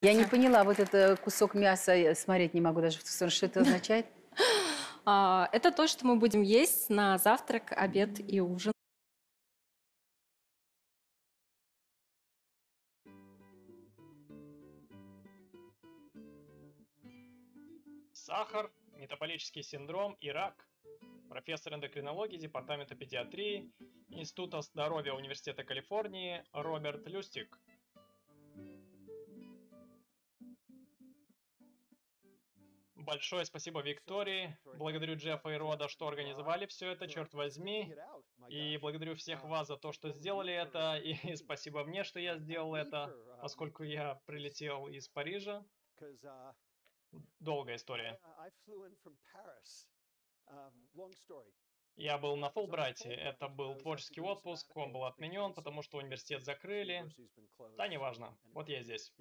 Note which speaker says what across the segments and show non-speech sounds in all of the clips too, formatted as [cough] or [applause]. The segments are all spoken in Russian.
Speaker 1: Я не поняла, вот это кусок мяса, я смотреть не могу даже. Что это означает? [gasps]
Speaker 2: А, Это то, что мы будем есть на завтрак, обед и ужин.
Speaker 3: Сахар, метаболический синдром и рак. Профессор эндокринологии Департамента педиатрии Института здоровья Университета Калифорнии Роберт Люстик. Большое спасибо Виктории. Благодарю Джеффа и Рода, что организовали все это, черт возьми. И благодарю всех вас за то, что сделали это. И [laughs] спасибо мне, что я сделал это, поскольку я прилетел из Парижа. Долгая история. Я был на Фулбрайте. Это был творческий отпуск. Он был отменен, потому что университет закрыли. Да, неважно. Вот я здесь.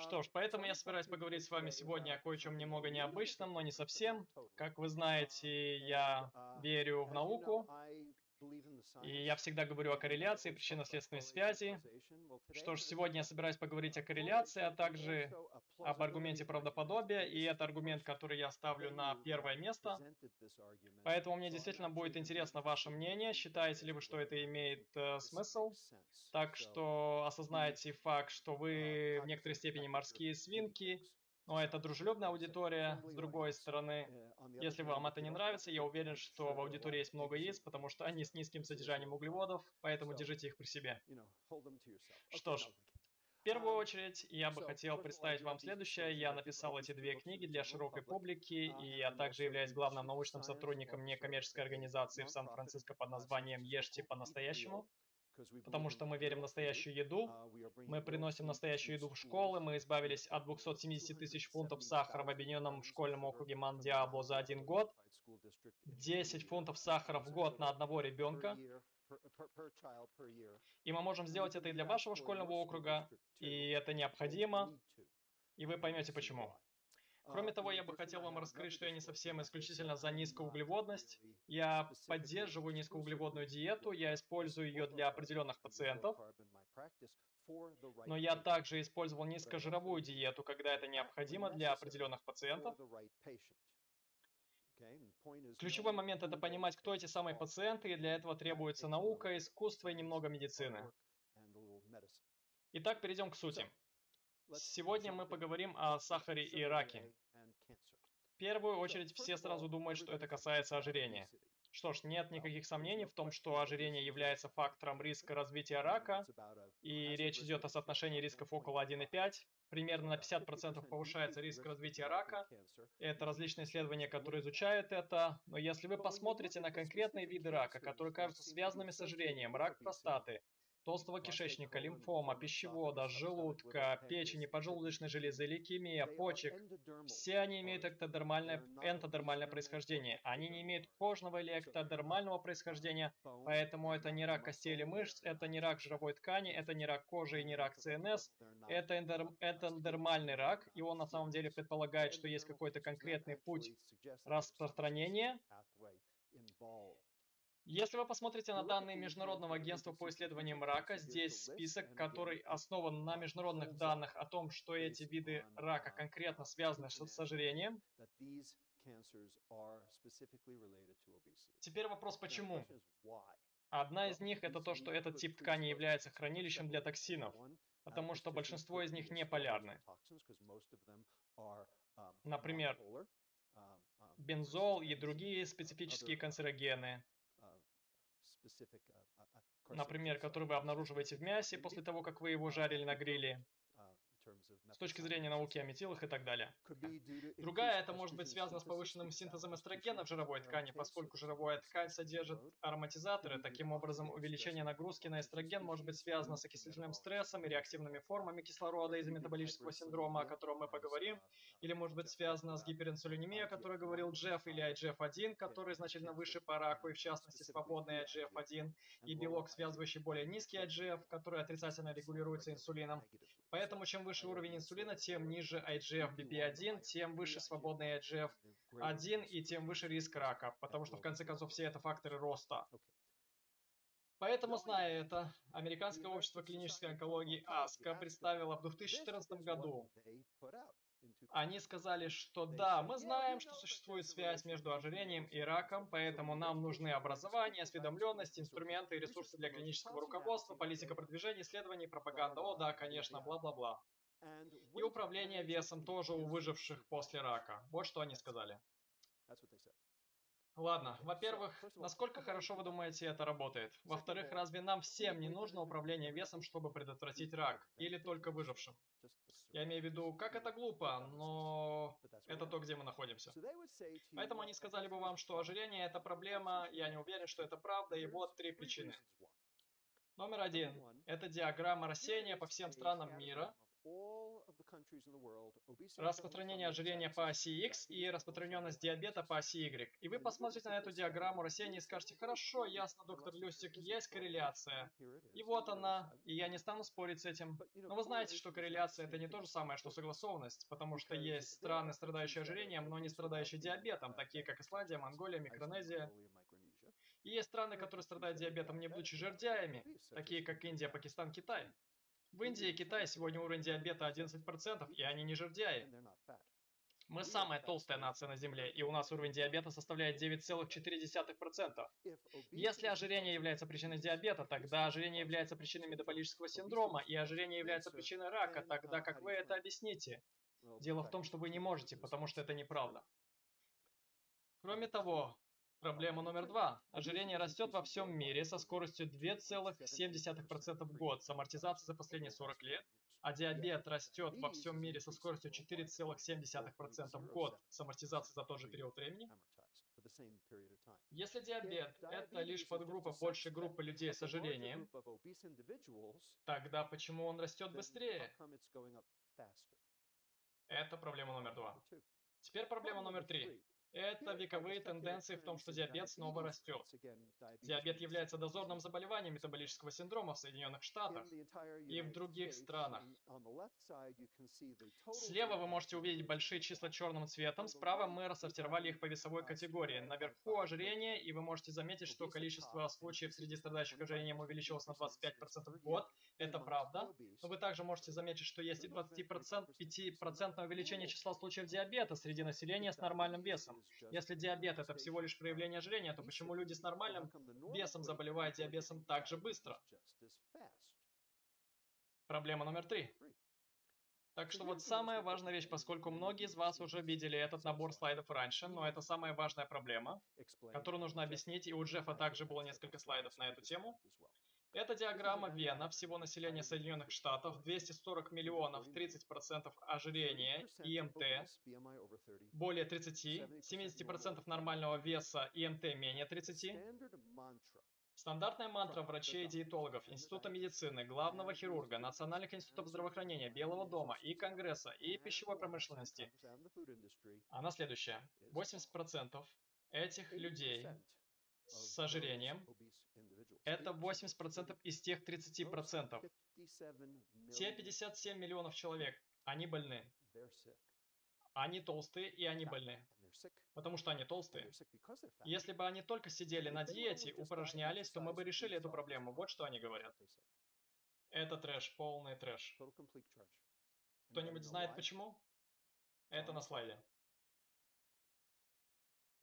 Speaker 3: Что ж, поэтому я собираюсь поговорить с вами сегодня о кое-чем немного необычном, но не совсем. Как вы знаете, я верю в науку, и я всегда говорю о корреляции, причинно-следственной связи. Что ж, сегодня я собираюсь поговорить о корреляции, а также об аргументе правдоподобия, и это аргумент, который я ставлю на первое место. Поэтому мне действительно будет интересно ваше мнение. Считаете ли вы, что это имеет э, смысл? Так что осознайте факт, что вы в некоторой степени морские свинки, но это дружелюбная аудитория, с другой стороны. Если вам это не нравится, я уверен, что в аудитории есть много яиц, потому что они с низким содержанием углеводов, поэтому держите их при себе. Что ж, в первую очередь, я бы хотел представить вам следующее. Я написал эти две книги для широкой публики, и я также являюсь главным научным сотрудником некоммерческой организации в Сан-Франциско под названием «Ешьте по-настоящему» потому что мы верим в настоящую еду, мы приносим настоящую еду в школы, мы избавились от 270 тысяч фунтов сахара в объединенном школьном округе Мандиабло за один год, 10 фунтов сахара в год на одного ребенка, и мы можем сделать это и для вашего школьного округа, и это необходимо, и вы поймете почему. Кроме того, я бы хотел вам раскрыть, что я не совсем исключительно за низкоуглеводность. Я поддерживаю низкоуглеводную диету, я использую ее для определенных пациентов. Но я также использовал низкожировую диету, когда это необходимо для определенных пациентов. Ключевой момент – это понимать, кто эти самые пациенты, и для этого требуется наука, искусство и немного медицины. Итак, перейдем к сути. Сегодня мы поговорим о сахаре и раке. В первую очередь все сразу думают, что это касается ожирения. Что ж, нет никаких сомнений в том, что ожирение является фактором риска развития рака, и речь идет о соотношении рисков около 1,5. Примерно на 50% повышается риск развития рака. Это различные исследования, которые изучают это. Но если вы посмотрите на конкретные виды рака, которые кажутся связанными с ожирением, рак простаты, толстого кишечника, лимфома, пищевода, желудка, печени, поджелудочной железы, лейкемия, почек. Все они имеют эктодермальное, энтодермальное происхождение. Они не имеют кожного или эктодермального происхождения, поэтому это не рак костей или мышц, это не рак жировой ткани, это не рак кожи и не рак ЦНС. Это эндермальный рак, и он на самом деле предполагает, что есть какой-то конкретный путь распространения. Если вы посмотрите на данные Международного агентства по исследованиям рака, здесь список, который основан на международных данных о том, что эти виды рака конкретно связаны с ожирением. Теперь вопрос, почему? Одна из них это то, что этот тип ткани является хранилищем для токсинов, потому что большинство из них не полярны. Например, бензол и другие специфические канцерогены, например, который вы обнаруживаете в мясе после того, как вы его жарили на гриле, с точки зрения науки о метилах и так далее. Другая, это может быть связано с повышенным синтезом эстрогена в жировой ткани, поскольку жировая ткань содержит ароматизаторы. Таким образом, увеличение нагрузки на эстроген может быть связано с окислительным стрессом и реактивными формами кислорода из-за метаболического синдрома, о котором мы поговорим, или может быть связано с гиперинсулинемией, о которой говорил Джефф, или IGF-1, который значительно выше по раку, и в частности свободный IGF-1, и белок, связывающий более низкий IGF, который отрицательно регулируется инсулином. Поэтому чем выше уровень инсулина, тем ниже IGF-BP1, тем выше свободный IGF-1 и тем выше риск рака, потому что в конце концов все это факторы роста. Поэтому, зная это, Американское общество клинической онкологии АСКО представило в 2014 году. Они сказали, что да, мы знаем, что существует связь между ожирением и раком, поэтому нам нужны образование, осведомленность, инструменты и ресурсы для клинического руководства, политика продвижения, исследований, пропаганда. О да, конечно, бла-бла-бла. И управление весом тоже у выживших после рака. Вот что они сказали. Ладно, во-первых, насколько хорошо вы думаете это работает? Во-вторых, разве нам всем не нужно управление весом, чтобы предотвратить рак? Или только выжившим? Я имею в виду, как это глупо, но это то, где мы находимся. Поэтому они сказали бы вам, что ожирение это проблема, я не уверен, что это правда, и вот три причины. Номер один – это диаграмма рассеяния по всем странам мира, распространение ожирения по оси X и распространенность диабета по оси Y. И вы посмотрите на эту диаграмму рассеяния и скажете, хорошо, ясно, доктор Люстик, есть корреляция. И вот она, и я не стану спорить с этим. Но вы знаете, что корреляция это не то же самое, что согласованность, потому что есть страны, страдающие ожирением, но не страдающие диабетом, такие как Исландия, Монголия, Микронезия. И есть страны, которые страдают диабетом, не будучи жердяями, такие как Индия, Пакистан, Китай. В Индии и Китае сегодня уровень диабета 11%, и они не жердяи. Мы самая толстая нация на Земле, и у нас уровень диабета составляет 9,4%. Если ожирение является причиной диабета, тогда ожирение является причиной метаболического синдрома, и ожирение является причиной рака, тогда как вы это объясните? Дело в том, что вы не можете, потому что это неправда. Кроме того, Проблема номер два. Ожирение растет во всем мире со скоростью 2,7% в год. с амортизацией за последние 40 лет, а диабет растет во всем мире со скоростью 4,7% в год. с амортизацией за тот же период времени. Если диабет – это лишь подгруппа большей группы людей с ожирением, тогда почему он растет быстрее? Это проблема номер два. Теперь проблема номер три. Это вековые тенденции в том, что диабет снова растет. Диабет является дозорным заболеванием метаболического синдрома в Соединенных Штатах и в других странах. Слева вы можете увидеть большие числа черным цветом, справа мы рассортировали их по весовой категории. Наверху ожирение, и вы можете заметить, что количество случаев среди страдающих ожирением увеличилось на 25% в год. Это правда. Но вы также можете заметить, что есть и 20% 5% увеличение числа случаев диабета среди населения с нормальным весом. Если диабет это всего лишь проявление ожирения, то почему люди с нормальным весом заболевают диабетом так же быстро? Проблема номер три. Так что вот самая важная вещь, поскольку многие из вас уже видели этот набор слайдов раньше, но это самая важная проблема, которую нужно объяснить, и у Джеффа также было несколько слайдов на эту тему. Это диаграмма Вена, всего населения Соединенных Штатов, 240 миллионов, 30% ожирения, ИМТ, более 30, 70% нормального веса, ИМТ менее 30. Стандартная мантра врачей и диетологов, Института медицины, главного хирурга, Национальных институтов здравоохранения, Белого дома и Конгресса и пищевой промышленности. Она следующая. 80% этих людей с ожирением это 80% из тех 30%. Те 57 миллионов человек, они больны. Они толстые и они больны. Потому что они толстые. Если бы они только сидели на диете, упражнялись, то мы бы решили эту проблему. Вот что они говорят. Это трэш, полный трэш. Кто-нибудь знает почему? Это на слайде.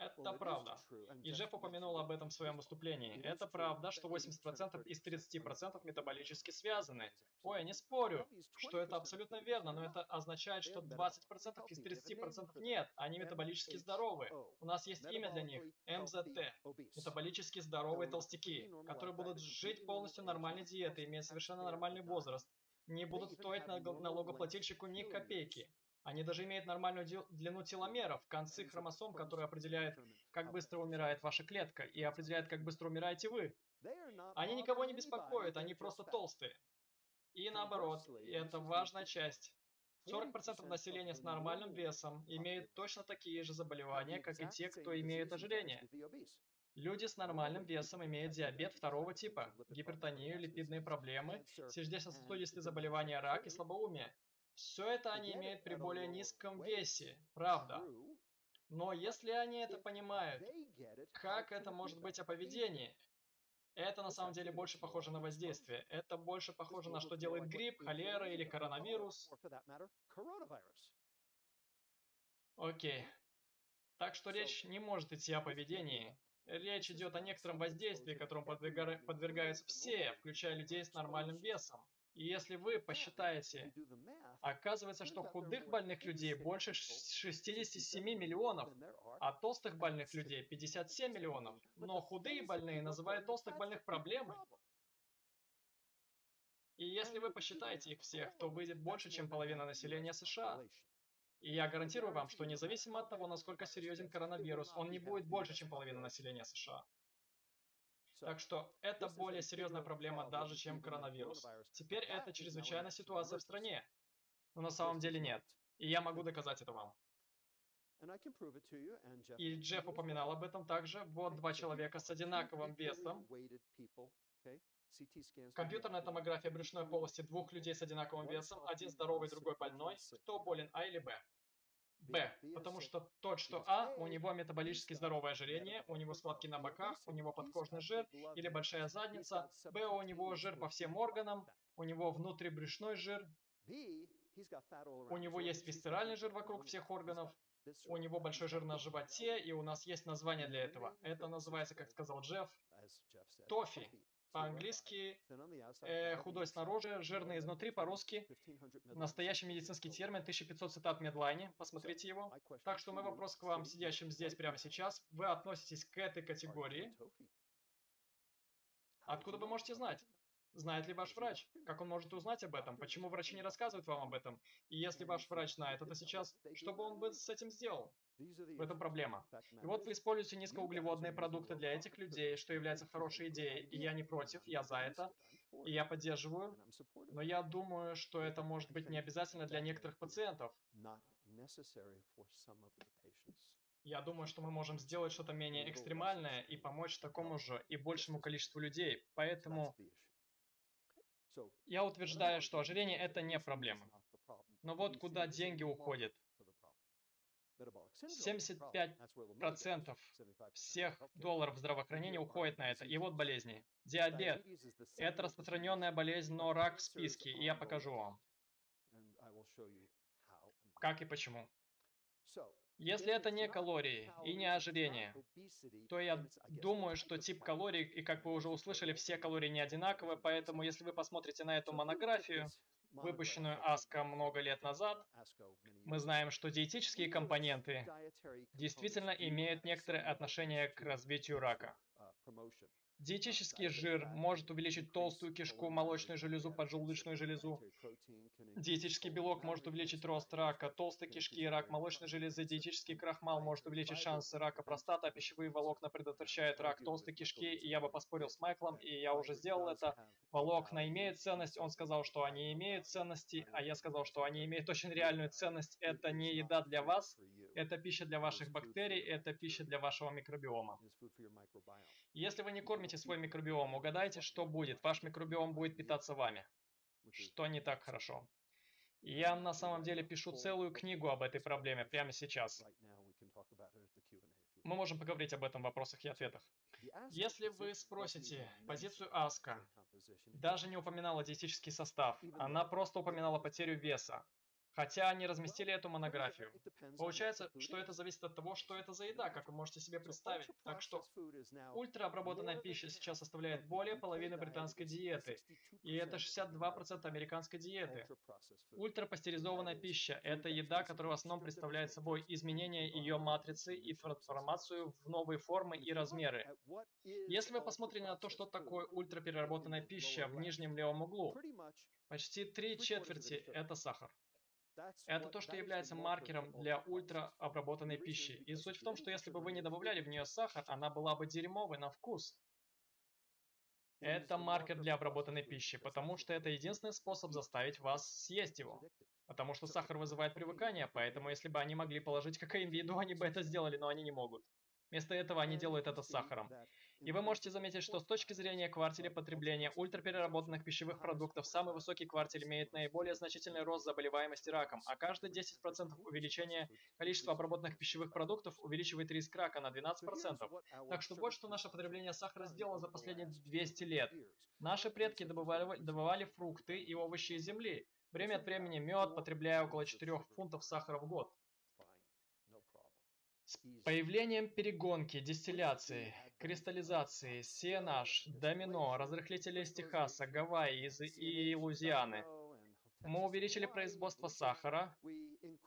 Speaker 3: Это правда. И Джефф упомянул об этом в своем выступлении. Это правда, что 80% из 30% метаболически связаны. Ой, я не спорю, что это абсолютно верно, но это означает, что 20% из 30% нет, они метаболически здоровы. У нас есть имя для них – МЗТ – метаболически здоровые толстяки, которые будут жить полностью нормальной диетой, иметь совершенно нормальный возраст, не будут стоить налогоплательщику ни копейки. Они даже имеют нормальную длину теломеров, концы хромосом, которые определяют, как быстро умирает ваша клетка, и определяют, как быстро умираете вы. Они никого не беспокоят, они просто толстые. И наоборот, и это важная часть. 40% населения с нормальным весом имеют точно такие же заболевания, как и те, кто имеет ожирение. Люди с нормальным весом имеют диабет второго типа, гипертонию, липидные проблемы, сердечно-сосудистые заболевания, рак и слабоумие. Все это они имеют при более низком весе, правда. Но если они это понимают, как это может быть о поведении? Это на самом деле больше похоже на воздействие. Это больше похоже на что делает грипп, холера или коронавирус. Окей. Так что речь не может идти о поведении. Речь идет о некотором воздействии, которому подверга- подвергаются все, включая людей с нормальным весом. И если вы посчитаете, оказывается, что худых больных людей больше ш- 67 миллионов, а толстых больных людей 57 миллионов. Но худые больные называют толстых больных проблемой. И если вы посчитаете их всех, то выйдет больше, чем половина населения США. И я гарантирую вам, что независимо от того, насколько серьезен коронавирус, он не будет больше, чем половина населения США. Так что это более серьезная проблема даже, чем коронавирус. Теперь это чрезвычайная ситуация в стране. Но на самом деле нет. И я могу доказать это вам. И Джефф упоминал об этом также. Вот два человека с одинаковым весом. Компьютерная томография брюшной полости двух людей с одинаковым весом. Один здоровый, другой больной. Кто болен, А или Б? Б. Потому что тот, что А, у него метаболически здоровое ожирение, у него складки на боках, у него подкожный жир или большая задница. Б, у него жир по всем органам, у него внутрибрюшной жир, у него есть висцеральный жир вокруг всех органов, у него большой жир на животе, и у нас есть название для этого. Это называется, как сказал Джефф, тофи. По-английски э, худой снаружи, жирный изнутри, по-русски. Настоящий медицинский термин, 1500 цитат в Медлайне, посмотрите его. Так что мой вопрос к вам, сидящим здесь прямо сейчас. Вы относитесь к этой категории? Откуда вы можете знать? Знает ли ваш врач? Как он может узнать об этом? Почему врачи не рассказывают вам об этом? И если ваш врач знает это сейчас, что бы он бы с этим сделал? В этом проблема. И вот вы используете низкоуглеводные продукты для этих людей, что является хорошей идеей, и я не против, я за это, и я поддерживаю, но я думаю, что это может быть не обязательно для некоторых пациентов. Я думаю, что мы можем сделать что-то менее экстремальное и помочь такому же и большему количеству людей. Поэтому я утверждаю, что ожирение это не проблема. Но вот куда деньги уходят. 75% всех долларов здравоохранения уходит на это. И вот болезни. Диабет. Это распространенная болезнь, но рак в списке, и я покажу вам. Как и почему. Если это не калории и не ожирение, то я думаю, что тип калорий, и как вы уже услышали, все калории не одинаковые, поэтому если вы посмотрите на эту монографию, выпущенную АСКО много лет назад, мы знаем, что диетические компоненты действительно имеют некоторое отношение к развитию рака. Диетический жир может увеличить толстую кишку, молочную железу, поджелудочную железу. Диетический белок может увеличить рост рака, толстой кишки, рак молочной железы. Диетический крахмал может увеличить шансы рака простаты, а пищевые волокна предотвращают рак толстой кишки. И я бы поспорил с Майклом, и я уже сделал это. Волокна имеют ценность, он сказал, что они имеют ценности, а я сказал, что они имеют очень реальную ценность. Это не еда для вас, это пища для ваших бактерий, это пища для вашего микробиома. Если вы не кормите свой микробиом, угадайте, что будет. Ваш микробиом будет питаться вами. Что не так хорошо. Я на самом деле пишу целую книгу об этой проблеме прямо сейчас. Мы можем поговорить об этом в вопросах и ответах. Если вы спросите позицию Аска, даже не упоминала диетический состав, она просто упоминала потерю веса. Хотя они разместили эту монографию. Получается, что это зависит от того, что это за еда, как вы можете себе представить. Так что ультраобработанная пища сейчас составляет более половины британской диеты. И это 62% американской диеты. Ультрапастеризованная пища – это еда, которая в основном представляет собой изменение ее матрицы и трансформацию в новые формы и размеры. Если вы посмотрите на то, что такое ультрапереработанная пища в нижнем левом углу, почти три четверти – это сахар. Это то, что является маркером для ультраобработанной пищи. И суть в том, что если бы вы не добавляли в нее сахар, она была бы дерьмовой на вкус. Это маркер для обработанной пищи, потому что это единственный способ заставить вас съесть его. Потому что сахар вызывает привыкание, поэтому если бы они могли положить кокаин в еду, [laughs] они бы это сделали, но они не могут. Вместо этого они делают это с сахаром. И вы можете заметить, что с точки зрения квартиля потребления ультрапереработанных пищевых продуктов, самый высокий квартиль имеет наиболее значительный рост заболеваемости раком, а каждые 10% увеличения количества обработанных пищевых продуктов увеличивает риск рака на 12%. Так что вот что наше потребление сахара сделало за последние 200 лет. Наши предки добывали, добывали фрукты и овощи из земли. Время от времени мед, потребляя около 4 фунтов сахара в год. С появлением перегонки, дистилляции, кристаллизации, CNH, домино, разрыхлителей из Техаса, Гавайи и Лузианы – мы увеличили производство сахара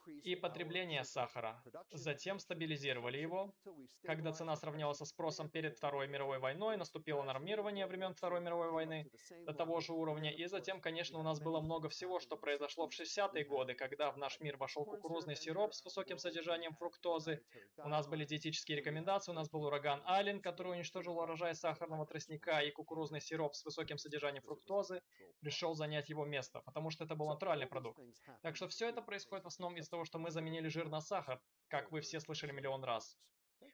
Speaker 3: и потребление сахара, затем стабилизировали его. Когда цена сравнялась со спросом перед Второй мировой войной, наступило нормирование времен Второй мировой войны до того же уровня. И затем, конечно, у нас было много всего, что произошло в 60-е годы, когда в наш мир вошел кукурузный сироп с высоким содержанием фруктозы. У нас были диетические рекомендации, у нас был ураган Аллен, который уничтожил урожай сахарного тростника, и кукурузный сироп с высоким содержанием фруктозы пришел занять его место, потому что это был натуральный продукт. Так что все это происходит в основном из-за того, что мы заменили жир на сахар, как вы все слышали миллион раз.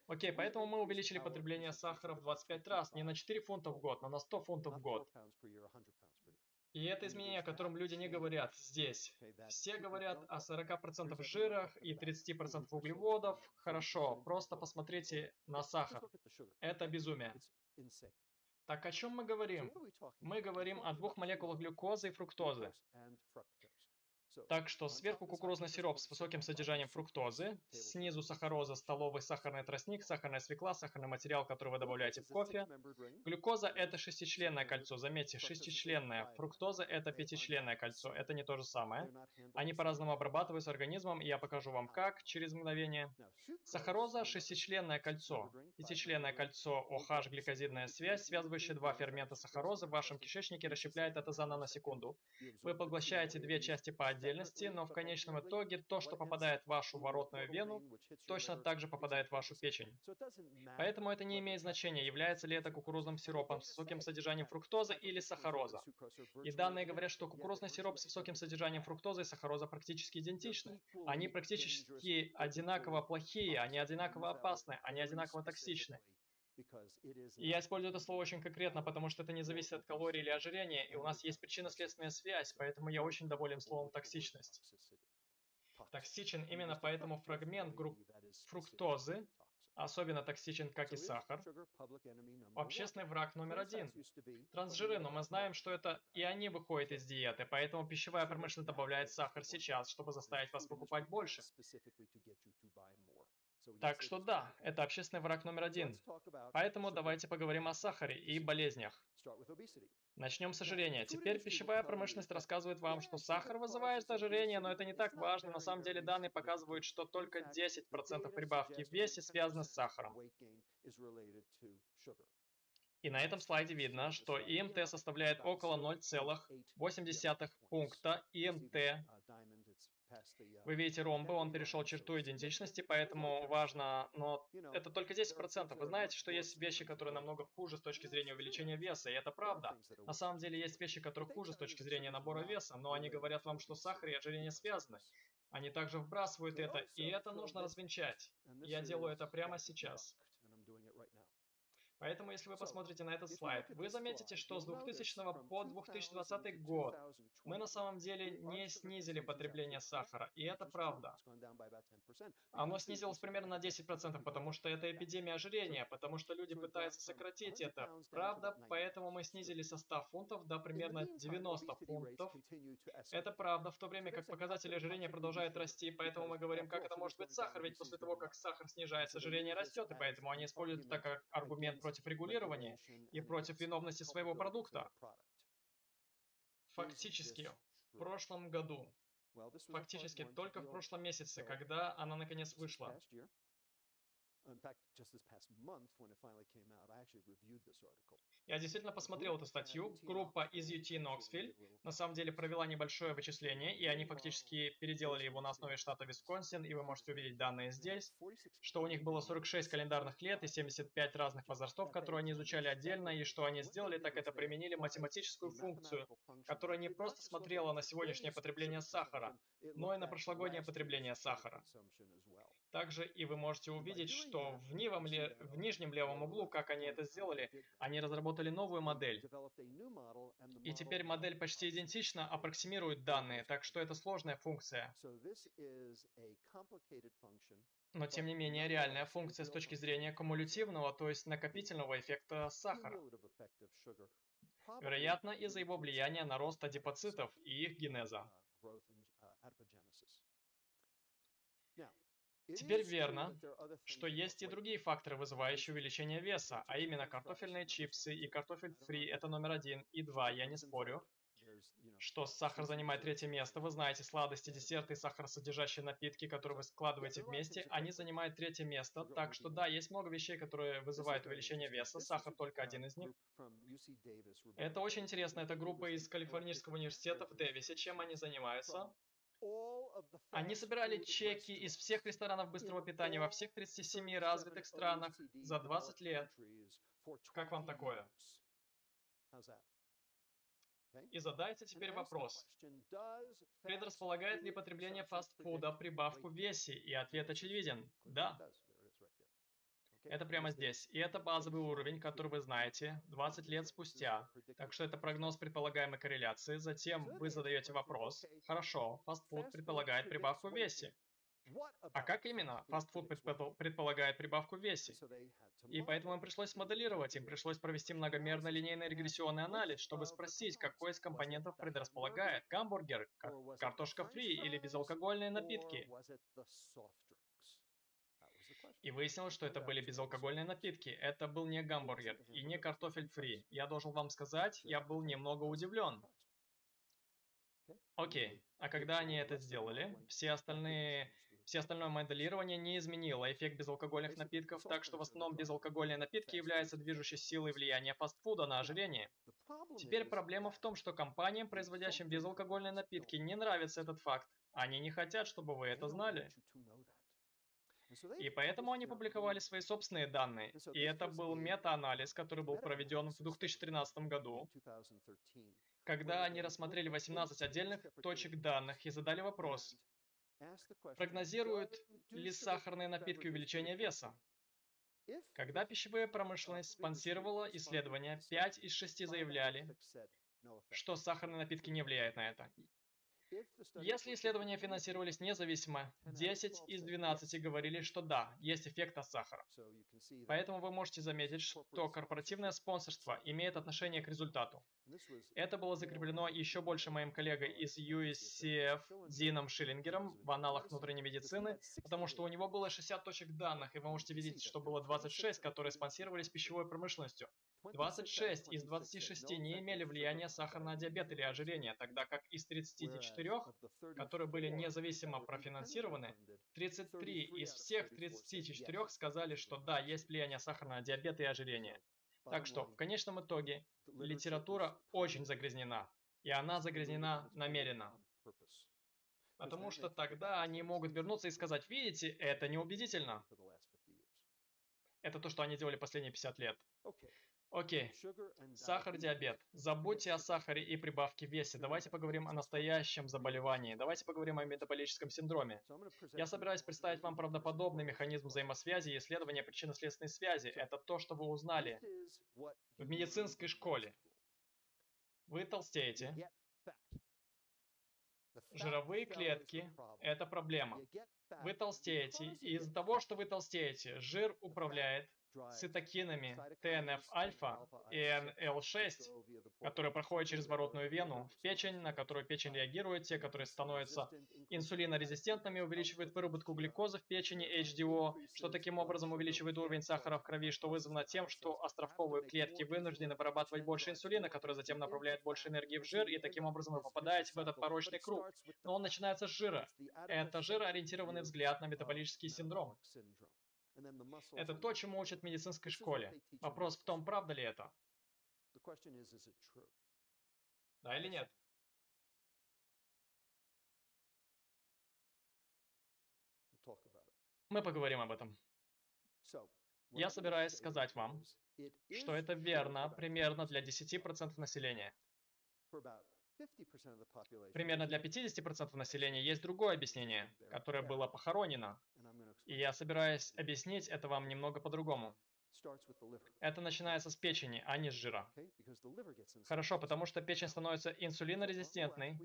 Speaker 3: Окей, поэтому мы увеличили потребление сахара в 25 раз, не на 4 фунта в год, но на 100 фунтов в год. И это изменение, о котором люди не говорят здесь. Все говорят о 40% жирах и 30% углеводов. Хорошо, просто посмотрите на сахар. Это безумие. Так о чем мы говорим? Мы говорим о двух молекулах глюкозы и фруктозы. Так что сверху кукурузный сироп с высоким содержанием фруктозы, снизу сахароза, столовый сахарный тростник, сахарная свекла, сахарный материал, который вы добавляете в кофе. Глюкоза – это шестичленное кольцо, заметьте, шестичленное. Фруктоза – это пятичленное кольцо, это не то же самое. Они по-разному обрабатываются организмом, и я покажу вам как через мгновение. Сахароза – шестичленное кольцо. Пятичленное кольцо OH – гликозидная связь, связывающая два фермента сахарозы в вашем кишечнике, расщепляет это за наносекунду. Вы поглощаете две части по отдельности, но в конечном итоге то, что попадает в вашу воротную вену, точно так же попадает в вашу печень. Поэтому это не имеет значения, является ли это кукурузным сиропом с высоким содержанием фруктозы или сахароза. И данные говорят, что кукурузный сироп с высоким содержанием фруктозы и сахароза практически идентичны. Они практически одинаково плохие, они одинаково опасны, они одинаково токсичны. Я использую это слово очень конкретно, потому что это не зависит от калорий или ожирения, и у нас есть причинно-следственная связь, поэтому я очень доволен словом токсичность. Токсичен именно поэтому фрагмент групп фруктозы, особенно токсичен, как и сахар. Общественный враг номер один. Трансжиры, но мы знаем, что это и они выходят из диеты, поэтому пищевая промышленность добавляет сахар сейчас, чтобы заставить вас покупать больше. Так что да, это общественный враг номер один. Поэтому давайте поговорим о сахаре и болезнях. Начнем с ожирения. Теперь пищевая промышленность рассказывает вам, что сахар вызывает ожирение, но это не так важно. На самом деле данные показывают, что только 10% прибавки в весе связаны с сахаром. И на этом слайде видно, что ИМТ составляет около 0,8 пункта ИМТ вы видите ромбы, он перешел черту идентичности, поэтому важно, но это только 10%. Вы знаете, что есть вещи, которые намного хуже с точки зрения увеличения веса, и это правда. На самом деле есть вещи, которые хуже с точки зрения набора веса, но они говорят вам, что сахар и ожирение связаны. Они также вбрасывают это, и это нужно развенчать. Я делаю это прямо сейчас. Поэтому, если вы посмотрите на этот слайд, вы заметите, что с 2000 по 2020 год мы на самом деле не снизили потребление сахара, и это правда. Оно снизилось примерно на 10%, [laughs] потому что это эпидемия ожирения, потому что люди пытаются сократить это. Правда, поэтому мы снизили со 100 фунтов до примерно 90 фунтов. Это правда, в то время как показатели ожирения продолжают расти, поэтому мы говорим, как это может быть сахар, ведь после того, как сахар снижается, ожирение растет, и поэтому они используют это как аргумент против против регулирования и против виновности своего продукта. Фактически, в прошлом году, фактически только в прошлом месяце, когда она наконец вышла, я действительно посмотрел эту статью. Группа из UT Knoxville на самом деле провела небольшое вычисление, и они фактически переделали его на основе штата Висконсин, и вы можете увидеть данные здесь, что у них было 46 календарных лет и 75 разных возрастов, которые они изучали отдельно, и что они сделали, так это применили математическую функцию, которая не просто смотрела на сегодняшнее потребление сахара, но и на прошлогоднее потребление сахара. Также и вы можете увидеть, что в, нивом ле- в нижнем левом углу, как они это сделали, они разработали новую модель. И теперь модель почти идентична, аппроксимирует данные, так что это сложная функция. Но тем не менее, реальная функция с точки зрения кумулятивного, то есть накопительного эффекта сахара. Вероятно, из-за его влияния на рост адипоцитов и их генеза. Теперь верно, что есть и другие факторы, вызывающие увеличение веса, а именно картофельные чипсы и картофель фри – это номер один и два, я не спорю. Что сахар занимает третье место, вы знаете, сладости, десерты и сахаросодержащие напитки, которые вы складываете вместе, они занимают третье место, так что да, есть много вещей, которые вызывают увеличение веса, сахар только один из них. Это очень интересно, это группа из Калифорнийского университета в Дэвисе, чем они занимаются? Они собирали чеки из всех ресторанов быстрого питания во всех 37 развитых странах за 20 лет. Как вам такое? И задайте теперь вопрос. Предрасполагает ли потребление фастфуда прибавку в весе? И ответ очевиден. Да. Это прямо здесь. И это базовый уровень, который вы знаете 20 лет спустя. Так что это прогноз предполагаемой корреляции. Затем вы задаете вопрос. Хорошо, фастфуд предполагает прибавку в весе. А как именно фастфуд предполагает прибавку в весе? И поэтому им пришлось смоделировать, им пришлось провести многомерный линейный регрессионный анализ, чтобы спросить, какой из компонентов предрасполагает гамбургер, картошка фри или безалкогольные напитки. И выяснилось, что это были безалкогольные напитки. Это был не гамбургер и не картофель фри. Я должен вам сказать, я был немного удивлен. Окей, а когда они это сделали, все остальные все остальное моделирование не изменило. Эффект безалкогольных напитков, так что в основном безалкогольные напитки являются движущей силой влияния фастфуда на ожирение. Теперь проблема в том, что компаниям, производящим безалкогольные напитки, не нравится этот факт. Они не хотят, чтобы вы это знали. И поэтому они публиковали свои собственные данные. И это был мета-анализ, который был проведен в 2013 году, когда они рассмотрели 18 отдельных точек данных и задали вопрос, прогнозируют ли сахарные напитки увеличение веса? Когда пищевая промышленность спонсировала исследования, 5 из 6 заявляли, что сахарные напитки не влияют на это. Если исследования финансировались независимо, 10 из 12 говорили, что да, есть эффект от сахара. Поэтому вы можете заметить, что корпоративное спонсорство имеет отношение к результату. Это было закреплено еще больше моим коллегой из USCF Дином Шиллингером в аналах внутренней медицины, потому что у него было 60 точек данных, и вы можете видеть, что было 26, которые спонсировались пищевой промышленностью. 26 из 26 не имели влияния сахара на диабет или ожирение, тогда как из 34, которые были независимо профинансированы, 33 из всех 34 сказали, что да, есть влияние сахара на диабет и ожирение. Так что, в конечном итоге, литература очень загрязнена, и она загрязнена намеренно. Потому что тогда они могут вернуться и сказать, видите, это неубедительно. Это то, что они делали последние 50 лет. Окей. Сахар, диабет. Забудьте о сахаре и прибавке в весе. Давайте поговорим о настоящем заболевании. Давайте поговорим о метаболическом синдроме. Я собираюсь представить вам правдоподобный механизм взаимосвязи и исследования причинно-следственной связи. Это то, что вы узнали в медицинской школе. Вы толстеете. Жировые клетки – это проблема. Вы толстеете, и из-за того, что вы толстеете, жир управляет цитокинами ТНФ-альфа и НЛ6, которые проходят через воротную вену в печень, на которую печень реагирует, те, которые становятся инсулинорезистентными, увеличивают выработку глюкозы в печени HDO, что таким образом увеличивает уровень сахара в крови, что вызвано тем, что островковые клетки вынуждены вырабатывать больше инсулина, который затем направляет больше энергии в жир, и таким образом вы попадаете в этот порочный круг. Но он начинается с жира. Это жироориентированный взгляд на метаболический синдром. Это то, чему учат в медицинской школе. Вопрос в том, правда ли это? Да или нет? Мы поговорим об этом. Я собираюсь сказать вам, что это верно примерно для 10% населения. Примерно для 50% населения есть другое объяснение, которое было похоронено. И я собираюсь объяснить это вам немного по-другому. Это начинается с печени, а не с жира. Хорошо, потому что печень становится инсулинорезистентной,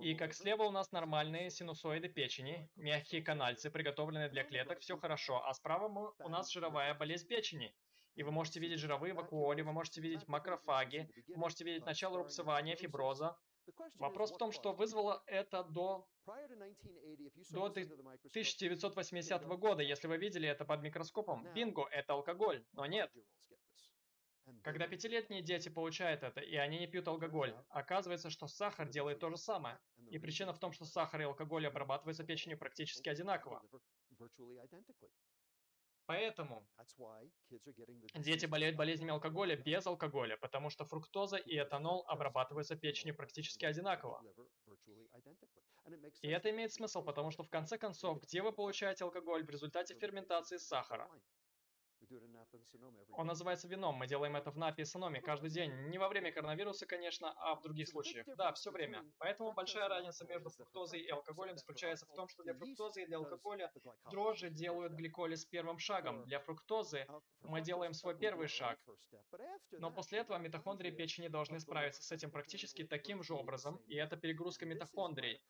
Speaker 3: и как слева у нас нормальные синусоиды печени, мягкие канальцы, приготовленные для клеток, все хорошо, а справа у нас жировая болезнь печени. И вы можете видеть жировые вакуоли, вы можете видеть макрофаги, вы можете видеть начало рубцевания, фиброза. Вопрос в том, что вызвало это до, до 1980 года. Если вы видели это под микроскопом, бинго, это алкоголь, но нет. Когда пятилетние дети получают это, и они не пьют алкоголь, оказывается, что сахар делает то же самое. И причина в том, что сахар и алкоголь обрабатываются печенью практически одинаково. Поэтому дети болеют болезнями алкоголя без алкоголя, потому что фруктоза и этанол обрабатываются печенью практически одинаково. И это имеет смысл, потому что в конце концов, где вы получаете алкоголь в результате ферментации сахара? Он называется вином. Мы делаем это в Напи и Саноме каждый день. Не во время коронавируса, конечно, а в других случаях. Да, все время. Поэтому большая разница между фруктозой и алкоголем заключается в том, что для фруктозы и для алкоголя дрожжи делают гликолиз первым шагом. Для фруктозы мы делаем свой первый шаг. Но после этого митохондрии печени должны справиться с этим практически таким же образом, и это перегрузка митохондрий.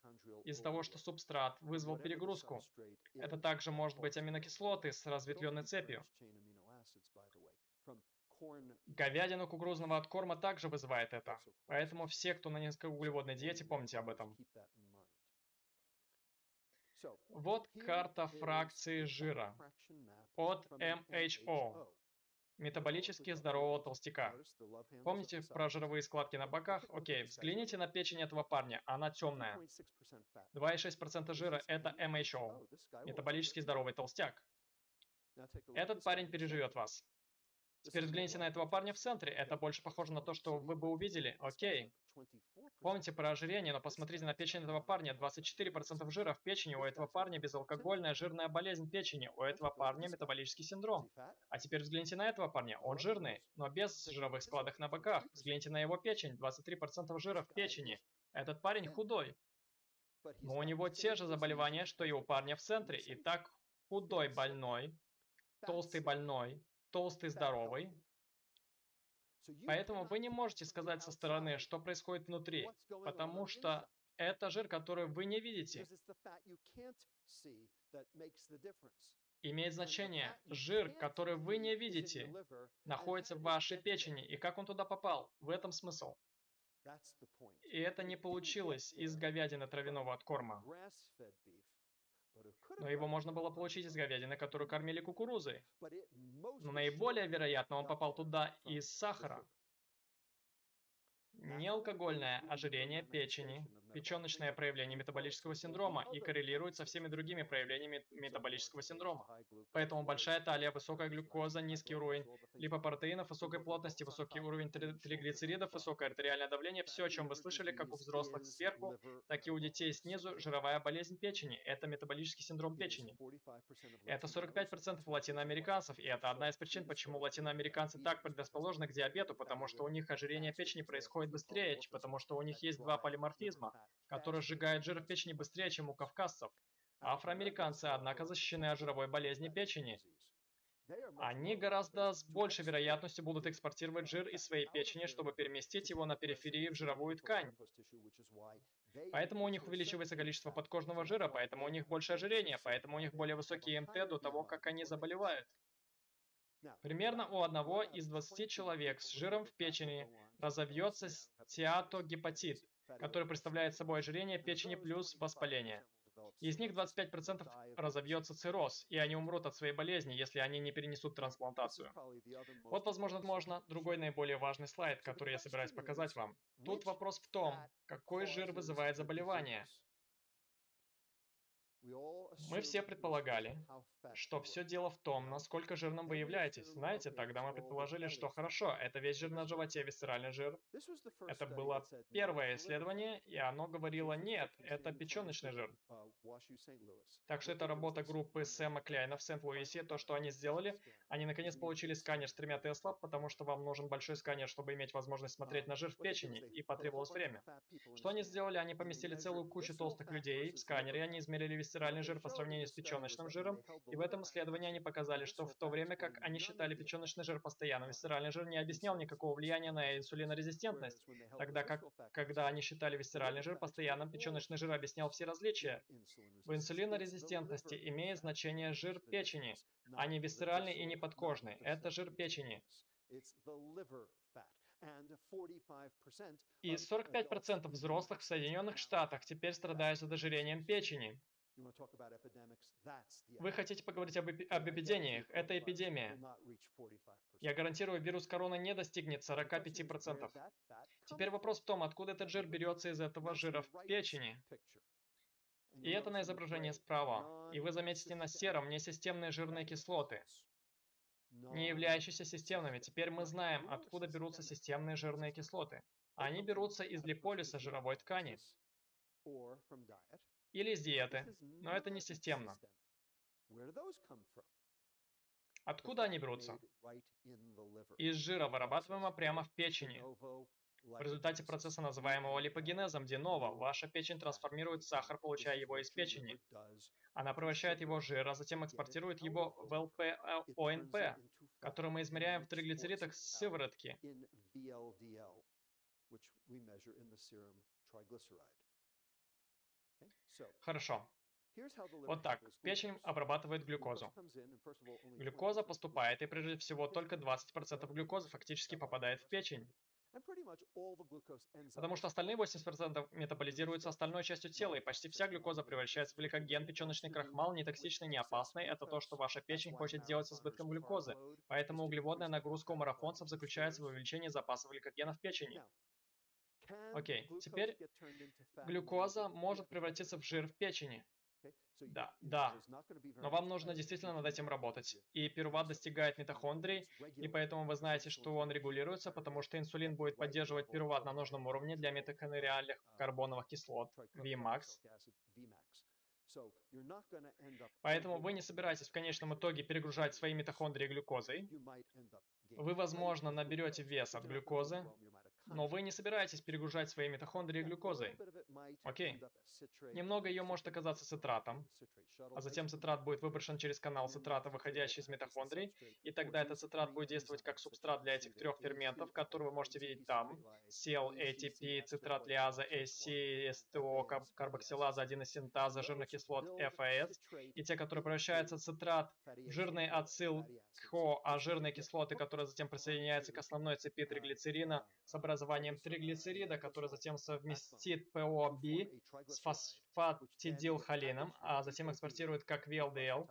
Speaker 3: Из-за того, что субстрат вызвал перегрузку. Это также может быть аминокислоты с разветвленной цепью. Говядину кукурузного откорма также вызывает это. Поэтому все, кто на низкоуглеводной диете, помните об этом. Вот карта фракции жира от MHO. Метаболически здорового толстяка. Помните про жировые складки на боках? Окей, взгляните на печень этого парня, она темная. 2,6% жира – это MHO, метаболически здоровый толстяк. Этот парень переживет вас. Теперь взгляните на этого парня в центре. Это больше похоже на то, что вы бы увидели. Окей. Помните про ожирение, но посмотрите на печень этого парня. 24% жира в печени. У этого парня безалкогольная жирная болезнь печени. У этого парня метаболический синдром. А теперь взгляните на этого парня. Он жирный, но без жировых складок на боках. Взгляните на его печень. 23% жира в печени. Этот парень худой. Но у него те же заболевания, что и у парня в центре. Итак, худой больной, толстый больной, толстый здоровый. Поэтому вы не можете сказать со стороны, что происходит внутри, потому что это жир, который вы не видите. Имеет значение, жир, который вы не видите, находится в вашей печени, и как он туда попал, в этом смысл. И это не получилось из говядины травяного откорма. Но его можно было получить из говядины, которую кормили кукурузой. Но наиболее вероятно, он попал туда из сахара. Неалкогольное ожирение печени, печеночное проявление метаболического синдрома и коррелирует со всеми другими проявлениями метаболического синдрома. Поэтому большая талия, высокая глюкоза, низкий уровень липопротеинов, высокой плотности, высокий уровень триглицеридов, высокое артериальное давление, все, о чем вы слышали, как у взрослых сверху, так и у детей снизу, жировая болезнь печени. Это метаболический синдром печени. Это 45% латиноамериканцев, и это одна из причин, почему латиноамериканцы так предрасположены к диабету, потому что у них ожирение печени происходит быстрее, потому что у них есть два полиморфизма, который сжигает жир в печени быстрее, чем у кавказцев. Афроамериканцы, однако, защищены от жировой болезни печени. Они гораздо с большей вероятностью будут экспортировать жир из своей печени, чтобы переместить его на периферии в жировую ткань. Поэтому у них увеличивается количество подкожного жира, поэтому у них больше ожирения, поэтому у них более высокий МТ до того, как они заболевают. Примерно у одного из 20 человек с жиром в печени разовьется стеатогепатит, который представляет собой ожирение печени плюс воспаление. Из них 25% разовьется цирроз, и они умрут от своей болезни, если они не перенесут трансплантацию. Вот, возможно, можно другой наиболее важный слайд, который я собираюсь показать вам. Тут вопрос в том, какой жир вызывает заболевание. Мы все предполагали, что все дело в том, насколько жирным вы являетесь. Знаете, тогда мы предположили, что хорошо, это весь жир на животе, висцеральный жир. Это было первое исследование, и оно говорило, нет, это печеночный жир. Так что это работа группы Сэма Кляйна в Сент-Луисе. То, что они сделали, они наконец получили сканер с тремя Тесла, потому что вам нужен большой сканер, чтобы иметь возможность смотреть на жир в печени, и потребовалось время. Что они сделали? Они поместили целую кучу толстых людей в сканере, и они измерили висцеральный жир, по сравнению с печеночным жиром, и в этом исследовании они показали, что в то время как они считали печеночный жир постоянным, висцеральный жир не объяснял никакого влияния на инсулинорезистентность, тогда как, когда они считали висцеральный жир постоянным, печеночный жир объяснял все различия. В инсулинорезистентности имеет значение жир печени, а не висцеральный и не подкожный. Это жир печени. И 45% взрослых в Соединенных Штатах теперь страдают от ожирением печени. Вы хотите поговорить об, эпи об эпидемиях? Это эпидемия. Я гарантирую, вирус корона не достигнет 45%. Теперь вопрос в том, откуда этот жир берется из этого жира в печени. И это на изображении справа. И вы заметите на сером несистемные жирные кислоты не являющиеся системными. Теперь мы знаем, откуда берутся системные жирные кислоты. Они берутся из липолиса жировой ткани или из диеты, но это не системно. Откуда они берутся? Из жира, вырабатываемого прямо в печени. В результате процесса, называемого липогенезом де-ново, ваша печень трансформирует сахар, получая его из печени. Она превращает его в жир, а затем экспортирует его в ЛП-ОНП, который мы измеряем в триглицеридах с сыворотки. Хорошо. Вот так. Печень обрабатывает глюкозу. Глюкоза поступает, и прежде всего только 20% глюкозы фактически попадает в печень. Потому что остальные 80% метаболизируются остальной частью тела, и почти вся глюкоза превращается в гликоген. Печеночный крахмал не токсичный, не опасный. Это то, что ваша печень хочет сделать с избытком глюкозы. Поэтому углеводная нагрузка у марафонцев заключается в увеличении запаса гликогена в печени. Окей, теперь глюкоза может превратиться в жир в печени. Да, да. Но вам нужно действительно над этим работать. И пируват достигает митохондрий, и поэтому вы знаете, что он регулируется, потому что инсулин будет поддерживать пируват на нужном уровне для митохондриальных карбоновых кислот, Vmax. Поэтому вы не собираетесь в конечном итоге перегружать свои митохондрии глюкозой. Вы, возможно, наберете вес от глюкозы, но вы не собираетесь перегружать свои митохондрии глюкозой. Окей. Немного ее может оказаться цитратом, а затем цитрат будет выброшен через канал цитрата, выходящий из митохондрий, и тогда этот цитрат будет действовать как субстрат для этих трех ферментов, которые вы можете видеть там. SEL, ATP, цитрат лиаза, SC, STO, карбоксилаза, 1 из синтаза, жирных кислот, FAS, и те, которые превращаются в цитрат, в жирный ацил КХО, а жирные кислоты, которые затем присоединяются к основной цепи триглицерина с образованием триглицерида, который затем совместит POB с фосфатидилхолином, а затем экспортирует как VLDL.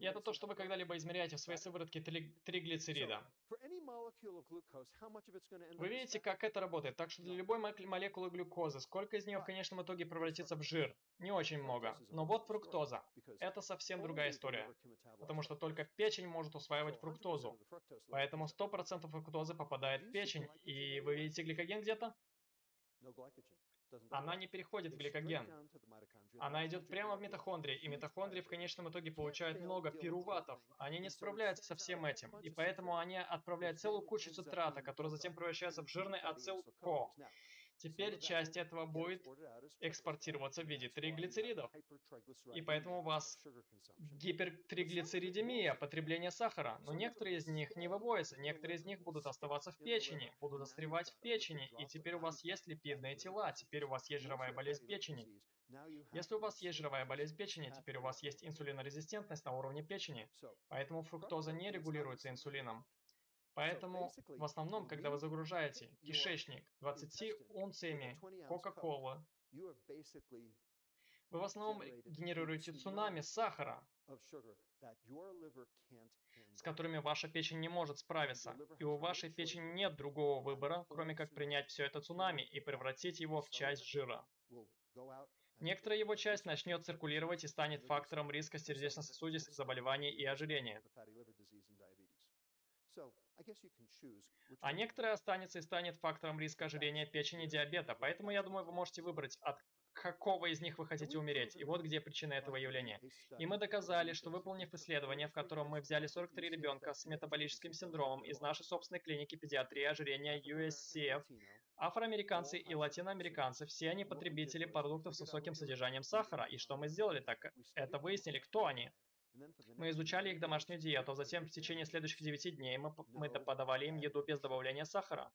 Speaker 3: И это то, что вы когда-либо измеряете в своей сыворотке триглицерида. Вы видите, как это работает. Так что для любой молекулы глюкозы, сколько из нее в конечном итоге превратится в жир? Не очень много. Но вот фруктоза. Это совсем другая история. Потому что только печень может усваивать фруктозу. Поэтому 100% фруктозы попадает в печень. И вы видите гликоген где-то? Она не переходит в гликоген. Она идет прямо в митохондрии, и митохондрии в конечном итоге получают много пируватов. Они не справляются со всем этим, и поэтому они отправляют целую кучу цитрата, который затем превращается в жирный ацил-ко. Теперь часть этого будет экспортироваться в виде триглицеридов. И поэтому у вас гипертриглицеридемия, потребление сахара. Но некоторые из них не выводятся, некоторые из них будут оставаться в печени, будут застревать в печени. И теперь у вас есть липидные тела, теперь у вас есть жировая болезнь печени. Если у вас есть жировая болезнь печени, теперь у вас есть инсулинорезистентность на уровне печени. Поэтому фруктоза не регулируется инсулином. Поэтому в основном, когда вы загружаете кишечник 20 унциями Кока-Колы, вы в основном генерируете цунами сахара, с которыми ваша печень не может справиться. И у вашей печени нет другого выбора, кроме как принять все это цунами и превратить его в часть жира. Некоторая его часть начнет циркулировать и станет фактором риска сердечно-сосудистых заболеваний и ожирения. А некоторые останется и станет фактором риска ожирения печени и диабета, поэтому я думаю, вы можете выбрать, от какого из них вы хотите умереть. И вот где причина этого явления. И мы доказали, что выполнив исследование, в котором мы взяли 43 ребенка с метаболическим синдромом из нашей собственной клиники педиатрии ожирения USCF Афроамериканцы и латиноамериканцы, все они потребители продуктов с высоким содержанием сахара. И что мы сделали так? Это выяснили, кто они. Мы изучали их домашнюю диету, а затем в течение следующих 9 дней мы, мы подавали им еду без добавления сахара.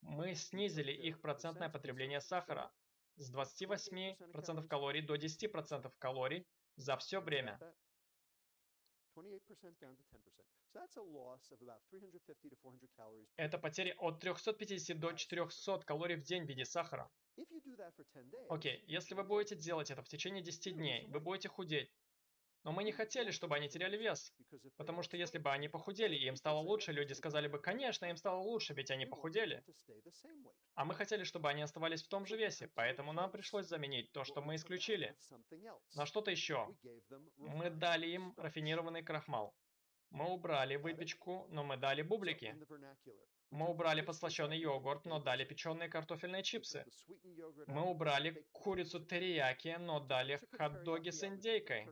Speaker 3: Мы снизили их процентное потребление сахара с 28% калорий до 10% калорий за все время. Это потеря от 350 до 400 калорий в день в виде сахара. Окей, okay, если вы будете делать это в течение 10 дней, вы будете худеть но мы не хотели, чтобы они теряли вес, потому что если бы они похудели и им стало лучше, люди сказали бы, конечно, им стало лучше, ведь они похудели. А мы хотели, чтобы они оставались в том же весе, поэтому нам пришлось заменить то, что мы исключили, на что-то еще. Мы дали им рафинированный крахмал. Мы убрали выпечку, но мы дали бублики. Мы убрали подслащенный йогурт, но дали печеные картофельные чипсы. Мы убрали курицу терияки, но дали хот-доги с индейкой.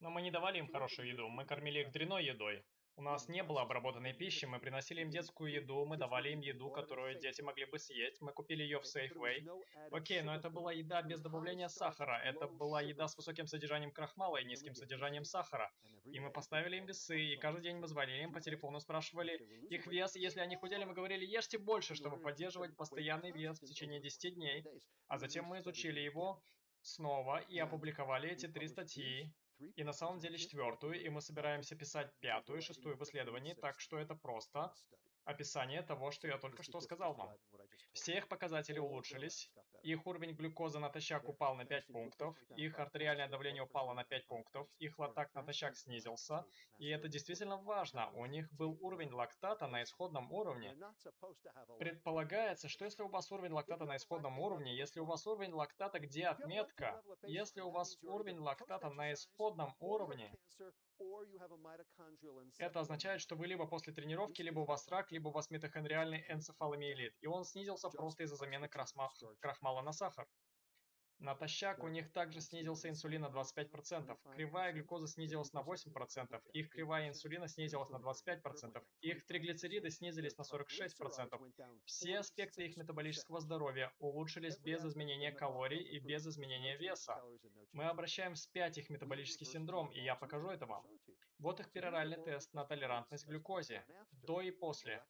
Speaker 3: Но мы не давали им хорошую еду, мы кормили их дряной едой. У нас не было обработанной пищи, мы приносили им детскую еду, мы давали им еду, которую дети могли бы съесть, мы купили ее в Safeway. Окей, но это была еда без добавления сахара, это была еда с высоким содержанием крахмала и низким содержанием сахара. И мы поставили им весы, и каждый день мы звонили им по телефону, спрашивали их вес, и если они худели, мы говорили, ешьте больше, чтобы поддерживать постоянный вес в течение 10 дней. А затем мы изучили его снова и опубликовали эти три статьи и на самом деле четвертую, и мы собираемся писать пятую и шестую в исследовании, так что это просто описание того, что я только что сказал вам. Все их показатели улучшились, их уровень глюкозы натощак упал на 5 пунктов, их артериальное давление упало на 5 пунктов, их лактат натощак снизился, и это действительно важно, у них был уровень лактата на исходном уровне. Предполагается, что если у вас уровень лактата на исходном уровне, если у вас уровень лактата, где отметка, если у вас уровень лактата на исходном уровне, это означает, что вы либо после тренировки, либо у вас рак, либо у вас митохондриальный энцефаломиелит, и он снизился просто из-за замены крахмала на сахар. Натощак у них также снизился инсулин на 25%, кривая глюкозы снизилась на 8%, их кривая инсулина снизилась на 25%, их триглицериды снизились на 46%. Все аспекты их метаболического здоровья улучшились без изменения калорий и без изменения веса. Мы обращаем вспять их метаболический синдром, и я покажу это вам. Вот их пероральный тест на толерантность к глюкозе, до и после.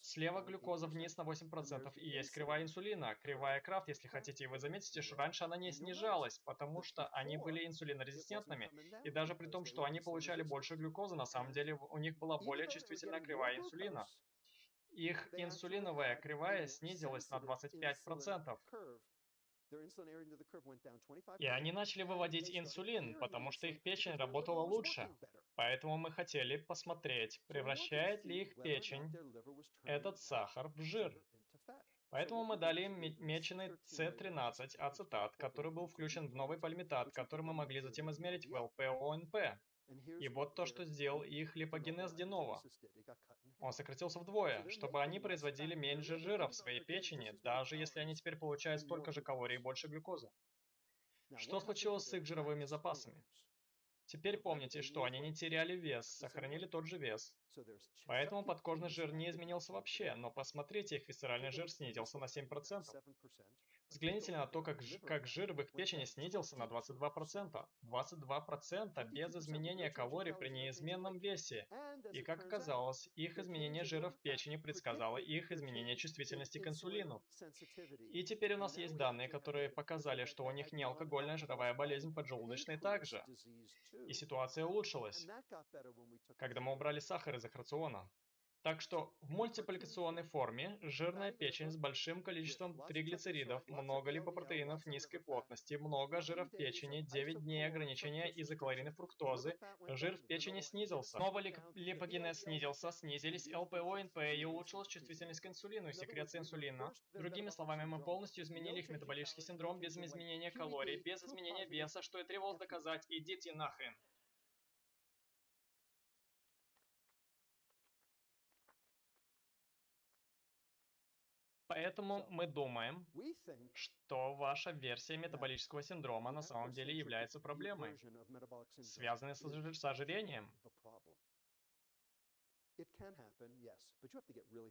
Speaker 3: Слева глюкоза вниз на 8%, и есть кривая инсулина, кривая крафт, если хотите, и вы заметите, что раньше она не снижалась, потому что они были инсулинорезистентными, и даже при том, что они получали больше глюкозы, на самом деле у них была более чувствительная кривая инсулина. Их инсулиновая кривая снизилась на 25%. И они начали выводить инсулин, потому что их печень работала лучше. Поэтому мы хотели посмотреть, превращает ли их печень этот сахар в жир. Поэтому мы дали им меченый C13 ацетат, который был включен в новый полиметат, который мы могли затем измерить в ЛПОНП. И вот то, что сделал их липогенез Денова. Он сократился вдвое, чтобы они производили меньше жира в своей печени, даже если они теперь получают столько же калорий и больше глюкозы. Что случилось с их жировыми запасами? Теперь помните, что они не теряли вес, сохранили тот же вес. Поэтому подкожный жир не изменился вообще, но посмотрите, их висцеральный жир снизился на 7%. Взгляните на то, как, как жир в их печени снизился на 22%. 22% без изменения калорий при неизменном весе. И как оказалось, их изменение жира в печени предсказало их изменение чувствительности к инсулину. И теперь у нас есть данные, которые показали, что у них не алкогольная жировая болезнь поджелудочной также. И ситуация улучшилась, когда мы убрали сахар из их рациона. Так что в мультипликационной форме жирная печень с большим количеством триглицеридов, много липопротеинов низкой плотности, много жира в печени, 9 дней ограничения из-за калорийной фруктозы, жир в печени снизился. Снова липогенез снизился, снизились ЛПО, НП и улучшилась чувствительность к инсулину. И секреция инсулина. Другими словами, мы полностью изменили их метаболический синдром без изменения калорий, без изменения веса, что и требовалось доказать. Идите нахрен. Поэтому мы думаем, что ваша версия метаболического синдрома на самом деле является проблемой, связанной с ожирением.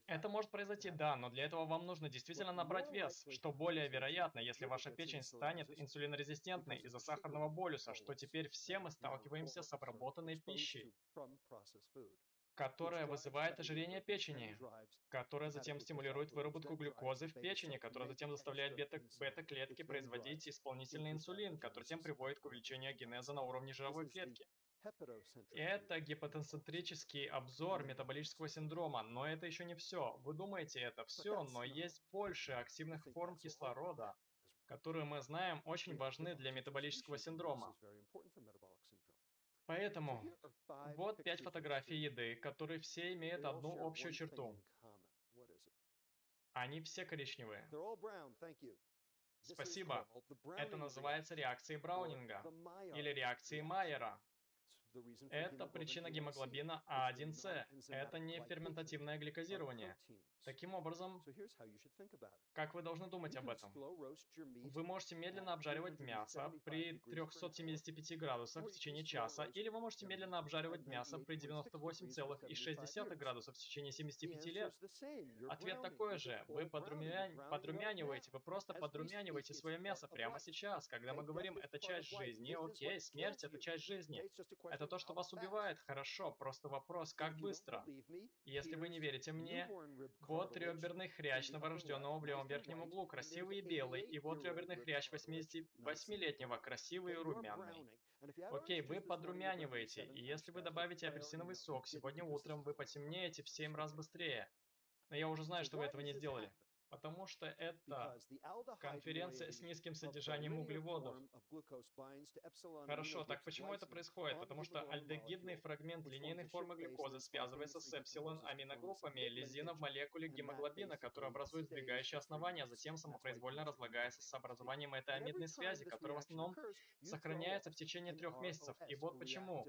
Speaker 3: Это может произойти, да, но для этого вам нужно действительно набрать вес, что более вероятно, если ваша печень станет инсулинорезистентной из-за сахарного болюса, что теперь все мы сталкиваемся с обработанной пищей, которая вызывает ожирение печени, которая затем стимулирует выработку глюкозы в печени, которая затем заставляет бета- бета-клетки производить исполнительный инсулин, который затем приводит к увеличению генеза на уровне жировой клетки. Это гипотенцентрический обзор метаболического синдрома, но это еще не все. Вы думаете, это все, но есть больше активных форм кислорода, которые мы знаем очень важны для метаболического синдрома. Поэтому вот пять фотографий еды, которые все имеют одну общую черту. Они все коричневые. Спасибо. Это называется реакцией Браунинга или реакцией Майера. Это причина гемоглобина А1С. Это не ферментативное гликозирование. Таким образом, как вы должны думать об этом? Вы можете медленно обжаривать мясо при 375 градусах в течение часа, или вы можете медленно обжаривать мясо при 98,6 градусов в течение 75 лет. Ответ такой же. Вы подрумя... подрумяниваете, вы просто подрумяниваете свое мясо прямо сейчас. Когда мы говорим, это часть жизни, окей, смерть — это часть жизни. Это то, что вас убивает, хорошо, просто вопрос, как быстро. Если вы не верите мне, вот реберный хрящ новорожденного в левом верхнем углу, красивый и белый, и вот реберный хрящ 88-летнего, красивый и румяный. Окей, вы подрумяниваете, и если вы добавите апельсиновый сок, сегодня утром вы потемнеете в 7 раз быстрее. Но я уже знаю, что вы этого не сделали. Потому что это конференция с низким содержанием углеводов. Хорошо, так почему это происходит? Потому что альдегидный фрагмент линейной формы глюкозы связывается с эпсилон аминогруппами лизина в молекуле гемоглобина, которая образует сдвигающее основание, а затем самопроизвольно разлагается с образованием этой амидной связи, которая в основном сохраняется в течение трех месяцев. И вот почему.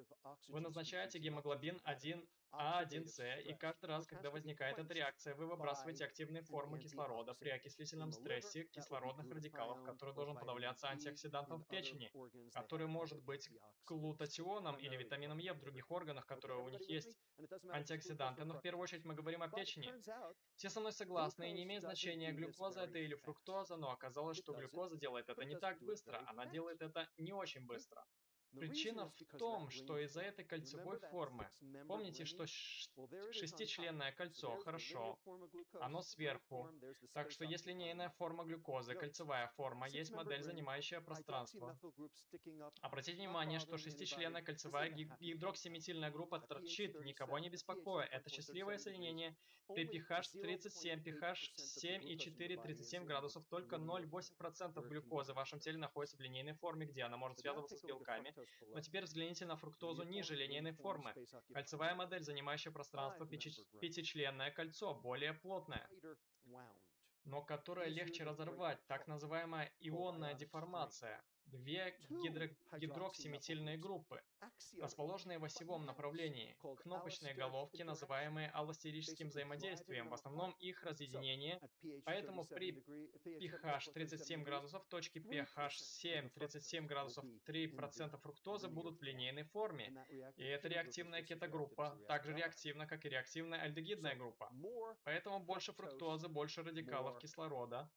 Speaker 3: Вы назначаете гемоглобин 1 А1С, и каждый раз, когда возникает эта реакция, вы выбрасываете активные формы кислорода при окислительном стрессе кислородных радикалов, который должен подавляться антиоксидантом в печени, который может быть глутатионом или витамином Е в других органах, которые у них есть антиоксиданты, но в первую очередь мы говорим о печени. Все со мной согласны, и не имеет значения, глюкоза это или фруктоза, но оказалось, что глюкоза делает это не так быстро, она делает это не очень быстро. Причина в том, что из-за этой кольцевой формы, помните, что шестичленное кольцо, хорошо, оно сверху, так что есть линейная форма глюкозы, кольцевая форма, есть модель, занимающая пространство. Обратите внимание, что шестичленная кольцевая гидроксиметильная группа торчит, никого не беспокоя. Это счастливое соединение при pH 37, pH 7,4, 37 градусов, только 0,8% глюкозы в вашем теле находится в линейной форме, где она может связываться с белками, но теперь взгляните на фруктозу ниже линейной формы. Кольцевая модель, занимающая пространство пятичленное кольцо, более плотное но которое легче разорвать, так называемая ионная деформация. Две гидро гидроксиметильные группы, расположенные в осевом направлении, кнопочные головки, называемые аллостерическим взаимодействием, в основном их разъединение, поэтому при pH 37 градусов точки pH 7 37 градусов 3% фруктозы будут в линейной форме, и эта реактивная кетогруппа также реактивна, как и реактивная альдегидная группа. Поэтому больше фруктозы, больше радикалов кислорода,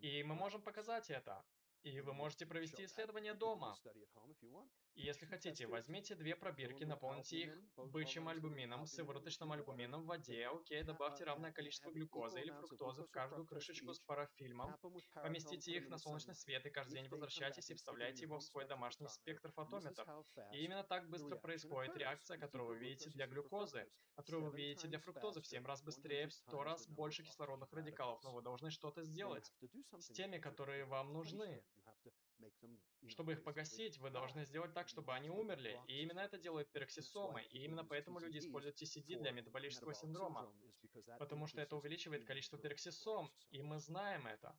Speaker 3: и мы можем показать это. И вы можете провести исследование дома. И если хотите, возьмите две пробирки, наполните их бычьим альбумином, сывороточным альбумином в воде, окей, добавьте равное количество глюкозы или фруктозы в каждую крышечку с парафильмом, поместите их на солнечный свет и каждый день возвращайтесь и вставляйте его в свой домашний спектрофотометр. И именно так быстро происходит реакция, которую вы видите для глюкозы, которую вы видите для фруктозы в 7 раз быстрее, в 100 раз больше кислородных радикалов, но вы должны что-то сделать. с теми, которые вам нужны. Чтобы их погасить, вы должны сделать так, чтобы они умерли. И именно это делает пероксисомы. И именно поэтому люди используют TCD для метаболического синдрома. Потому что это увеличивает количество пероксисом. И мы знаем это.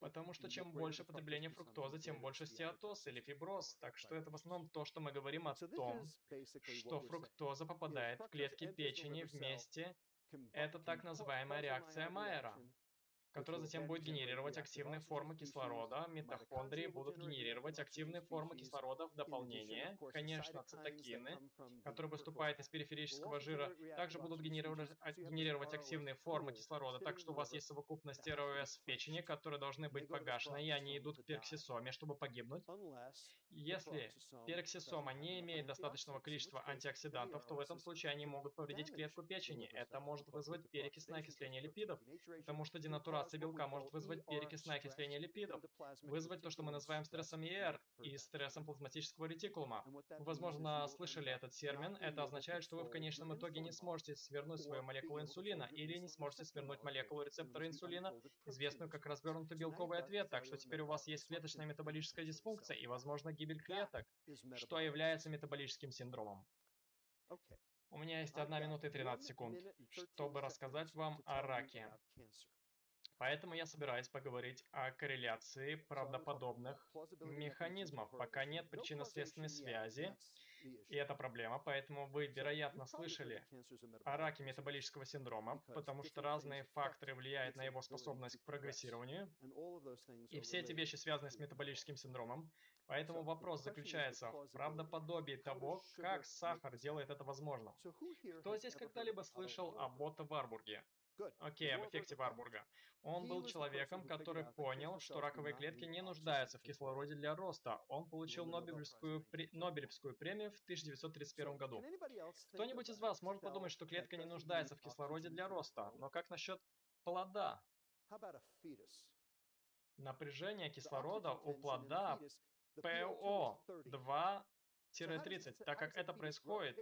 Speaker 3: Потому что чем больше потребления фруктозы, тем больше стеатоз или фиброз. Так что это в основном то, что мы говорим о том, что фруктоза попадает в клетки печени вместе. Это так называемая реакция Майера. Которая затем будет генерировать активные формы кислорода. Митохондрии будут генерировать активные формы кислорода в дополнение. Конечно, цитокины, которые выступают из периферического жира, также будут генерировать, а, генерировать активные формы кислорода. Так что у вас есть совокупность РОС в печени, которые должны быть погашены, и они идут к пероксисоме, чтобы погибнуть. Если пероксисома не имеет достаточного количества антиоксидантов, то в этом случае они могут повредить клетку печени. Это может вызвать перекисное окисление липидов, потому что денатурация белка может вызвать перекисное окисление липидов, вызвать то, что мы называем стрессом ЕР и стрессом плазматического ретикулума. Вы, возможно, слышали этот термин. Это означает, что вы в конечном итоге не сможете свернуть свою молекулу инсулина или не сможете свернуть молекулу рецептора инсулина, известную как развернутый белковый ответ, так что теперь у вас есть клеточная метаболическая дисфункция и, возможно, гибель клеток, что является метаболическим синдромом. У меня есть 1 минута и 13 секунд, чтобы рассказать вам о раке. Поэтому я собираюсь поговорить о корреляции правдоподобных механизмов. Пока нет причинно-следственной связи, и это проблема, поэтому вы, вероятно, слышали о раке метаболического синдрома, потому что разные факторы влияют на его способность к прогрессированию, и все эти вещи связаны с метаболическим синдромом. Поэтому вопрос заключается в правдоподобии того, как сахар делает это возможным. Кто здесь когда-либо слышал об Отто Варбурге? Окей, об эффекте Варбурга. Он был человеком, который понял, что раковые клетки не нуждаются в кислороде для роста. Он получил Нобелевскую, при... Нобелевскую премию в 1931 году. Кто-нибудь из вас может подумать, что клетка не нуждается в кислороде для роста, но как насчет плода? Напряжение кислорода у плода ПО2 30, так как это происходит,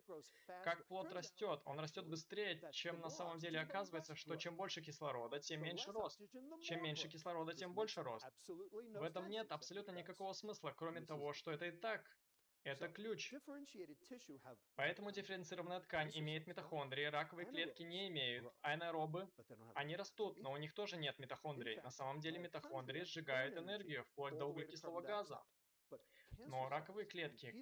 Speaker 3: как плод растет, он растет быстрее, чем на самом деле оказывается, что чем больше кислорода, тем меньше рост. Чем меньше кислорода, тем больше рост. В этом нет абсолютно никакого смысла, кроме того, что это и так. Это ключ. Поэтому дифференцированная ткань имеет митохондрии, раковые клетки не имеют. Анаэробы, они растут, но у них тоже нет митохондрий. На самом деле митохондрии сжигают энергию вплоть до углекислого газа. Но раковые клетки,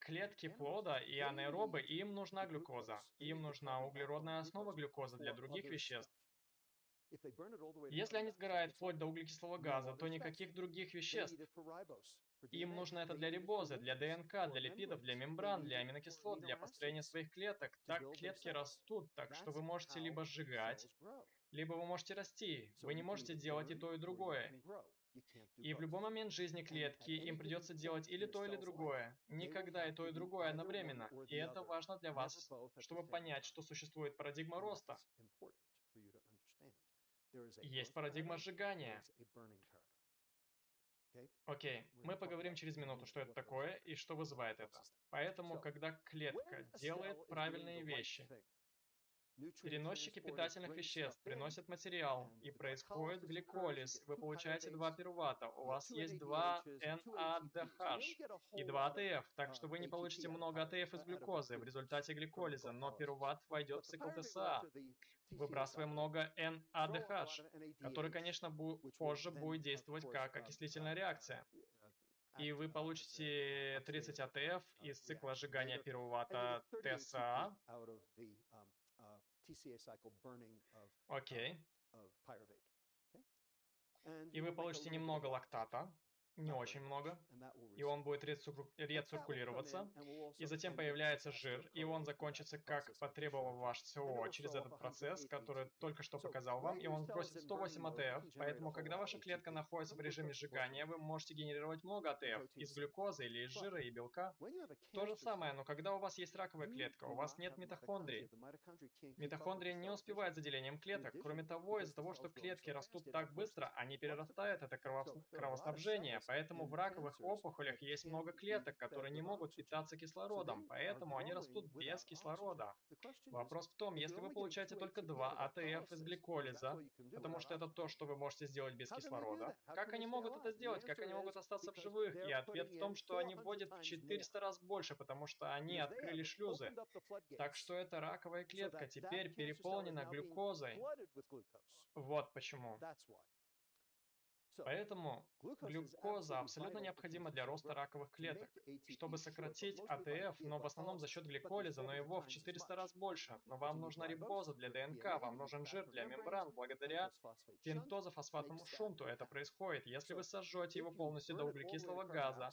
Speaker 3: клетки плода и анаэробы, им нужна глюкоза. Им нужна углеродная основа глюкозы для других веществ. Если они сгорают вплоть до углекислого газа, то никаких других веществ. Им нужно это для рибозы, для ДНК, для липидов, для мембран, для аминокислот, для построения своих клеток. Так клетки растут, так что вы можете либо сжигать, либо вы можете расти. Вы не можете делать и то, и другое. И в любой момент жизни клетки им придется делать или то, или другое. Никогда и то, и другое одновременно. И это важно для вас, чтобы понять, что существует парадигма роста. Есть парадигма сжигания. Окей, мы поговорим через минуту, что это такое и что вызывает это. Поэтому, когда клетка делает правильные вещи, Переносчики питательных веществ приносят материал, и происходит гликолиз. Вы получаете два пирувата. У вас есть два NADH и два АТФ, так что вы не получите много АТФ из глюкозы в результате гликолиза, но пируват войдет в цикл ТСА, выбрасывая много NADH, который, конечно, позже будет действовать как окислительная реакция. И вы получите 30 АТФ из цикла сжигания пирувата ТСА, Окей. И вы получите немного лактата, не очень много, и он будет рециркулироваться, и затем появляется жир, и он закончится, как потребовал ваш СО, через этот процесс, который только что показал вам, и он сбросит 108 АТФ, поэтому, когда ваша клетка находится в режиме сжигания, вы можете генерировать много АТФ из глюкозы или из жира и белка. То же самое, но когда у вас есть раковая клетка, у вас нет митохондрий. Митохондрии не успевают за делением клеток. Кроме того, из-за того, что клетки растут так быстро, они перерастают это кровоснабжение, Поэтому в раковых опухолях есть много клеток, которые не могут питаться кислородом, поэтому они растут без кислорода. Вопрос в том, если вы получаете только 2 АТФ из гликолиза, потому что это то, что вы можете сделать без кислорода, как они могут это сделать? Как они могут остаться в живых? И ответ в том, что они вводят в 400 раз больше, потому что они открыли шлюзы. Так что эта раковая клетка теперь переполнена глюкозой. Вот почему. Поэтому глюкоза абсолютно необходима для роста раковых клеток, чтобы сократить АТФ, но в основном за счет гликолиза, но его в 400 раз больше. Но вам нужна рибоза для ДНК, вам нужен жир для мембран. Благодаря пентозофосфатному шунту это происходит. Если вы сожжете его полностью до углекислого газа,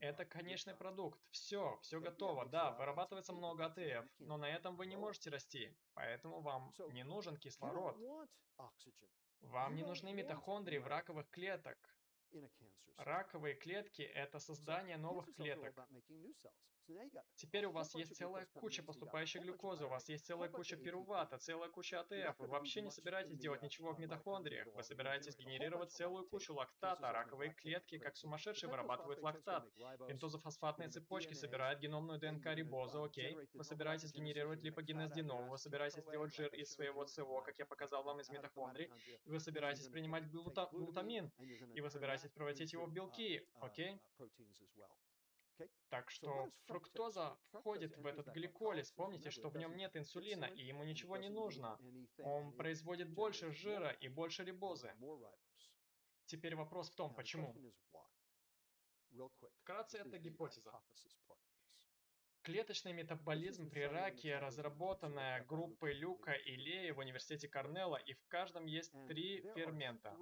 Speaker 3: это конечный продукт. Все, все готово. Да, вырабатывается много АТФ, но на этом вы не можете расти. Поэтому вам не нужен кислород. Вам не нужны митохондрии в раковых клеток. Раковые клетки – это создание новых клеток. Теперь у вас есть целая куча поступающей глюкозы, у вас есть целая куча пирувата, целая куча АТФ. Вы вообще не собираетесь делать ничего в митохондриях. Вы собираетесь генерировать целую кучу лактата. Раковые клетки, как сумасшедшие, вырабатывают лактат. Пентозофосфатные цепочки собирают геномную ДНК рибозу, окей. Вы собираетесь генерировать липогенез денома, вы собираетесь делать жир из своего СО, как я показал вам из митохондрий. Вы собираетесь принимать глута глутамин, и вы собираетесь превратить его в белки, окей. Так что фруктоза входит в этот гликолиз. Помните, что в нем нет инсулина, и ему ничего не нужно. Он производит больше жира и больше рибозы. Теперь вопрос в том, почему. Вкратце, это гипотеза. Клеточный метаболизм при раке, разработанная группой Люка и Лея в университете Корнелла, и в каждом есть три фермента,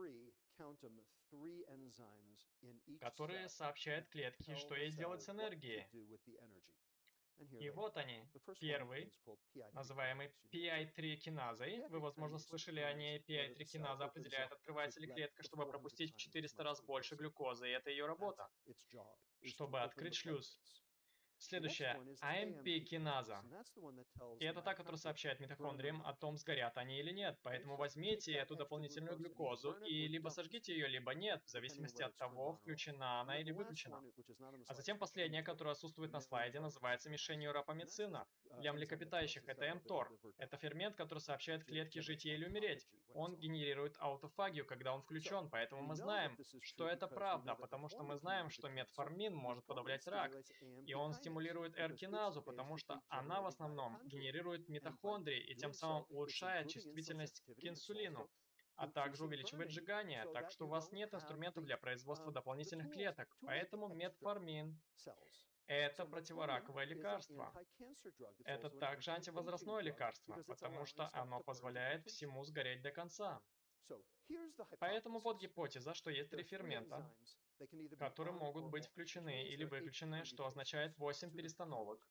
Speaker 3: которые сообщают клетке, что ей делать с энергией. И вот они. Первый, называемый PI3 киназой. Вы, возможно, слышали о ней. PI3 киназа определяет, открывается ли клетка, чтобы пропустить в 400 раз больше глюкозы, и это ее работа, чтобы открыть шлюз. Следующее. AMP-киназа. И это та, которая сообщает митохондриям о том, сгорят они или нет. Поэтому возьмите эту дополнительную глюкозу и либо сожгите ее, либо нет, в зависимости от того, включена она или выключена. А затем последняя, которая отсутствует на слайде, называется мишенью рапамицина. Для млекопитающих это mTOR. Это фермент, который сообщает клетке жить или умереть. Он генерирует аутофагию, когда он включен, поэтому мы знаем, что это правда, потому что мы знаем, что метформин может подавлять рак, и он стимулирует стимулирует R-киназу, потому что она в основном генерирует митохондрии и тем самым улучшает чувствительность к инсулину, а также увеличивает сжигание, так что у вас нет инструментов для производства дополнительных клеток, поэтому метформин это противораковое лекарство. Это также антивозрастное лекарство, потому что оно позволяет всему сгореть до конца. Поэтому вот гипотеза, что есть три фермента, которые могут быть включены или выключены, что означает 8 перестановок.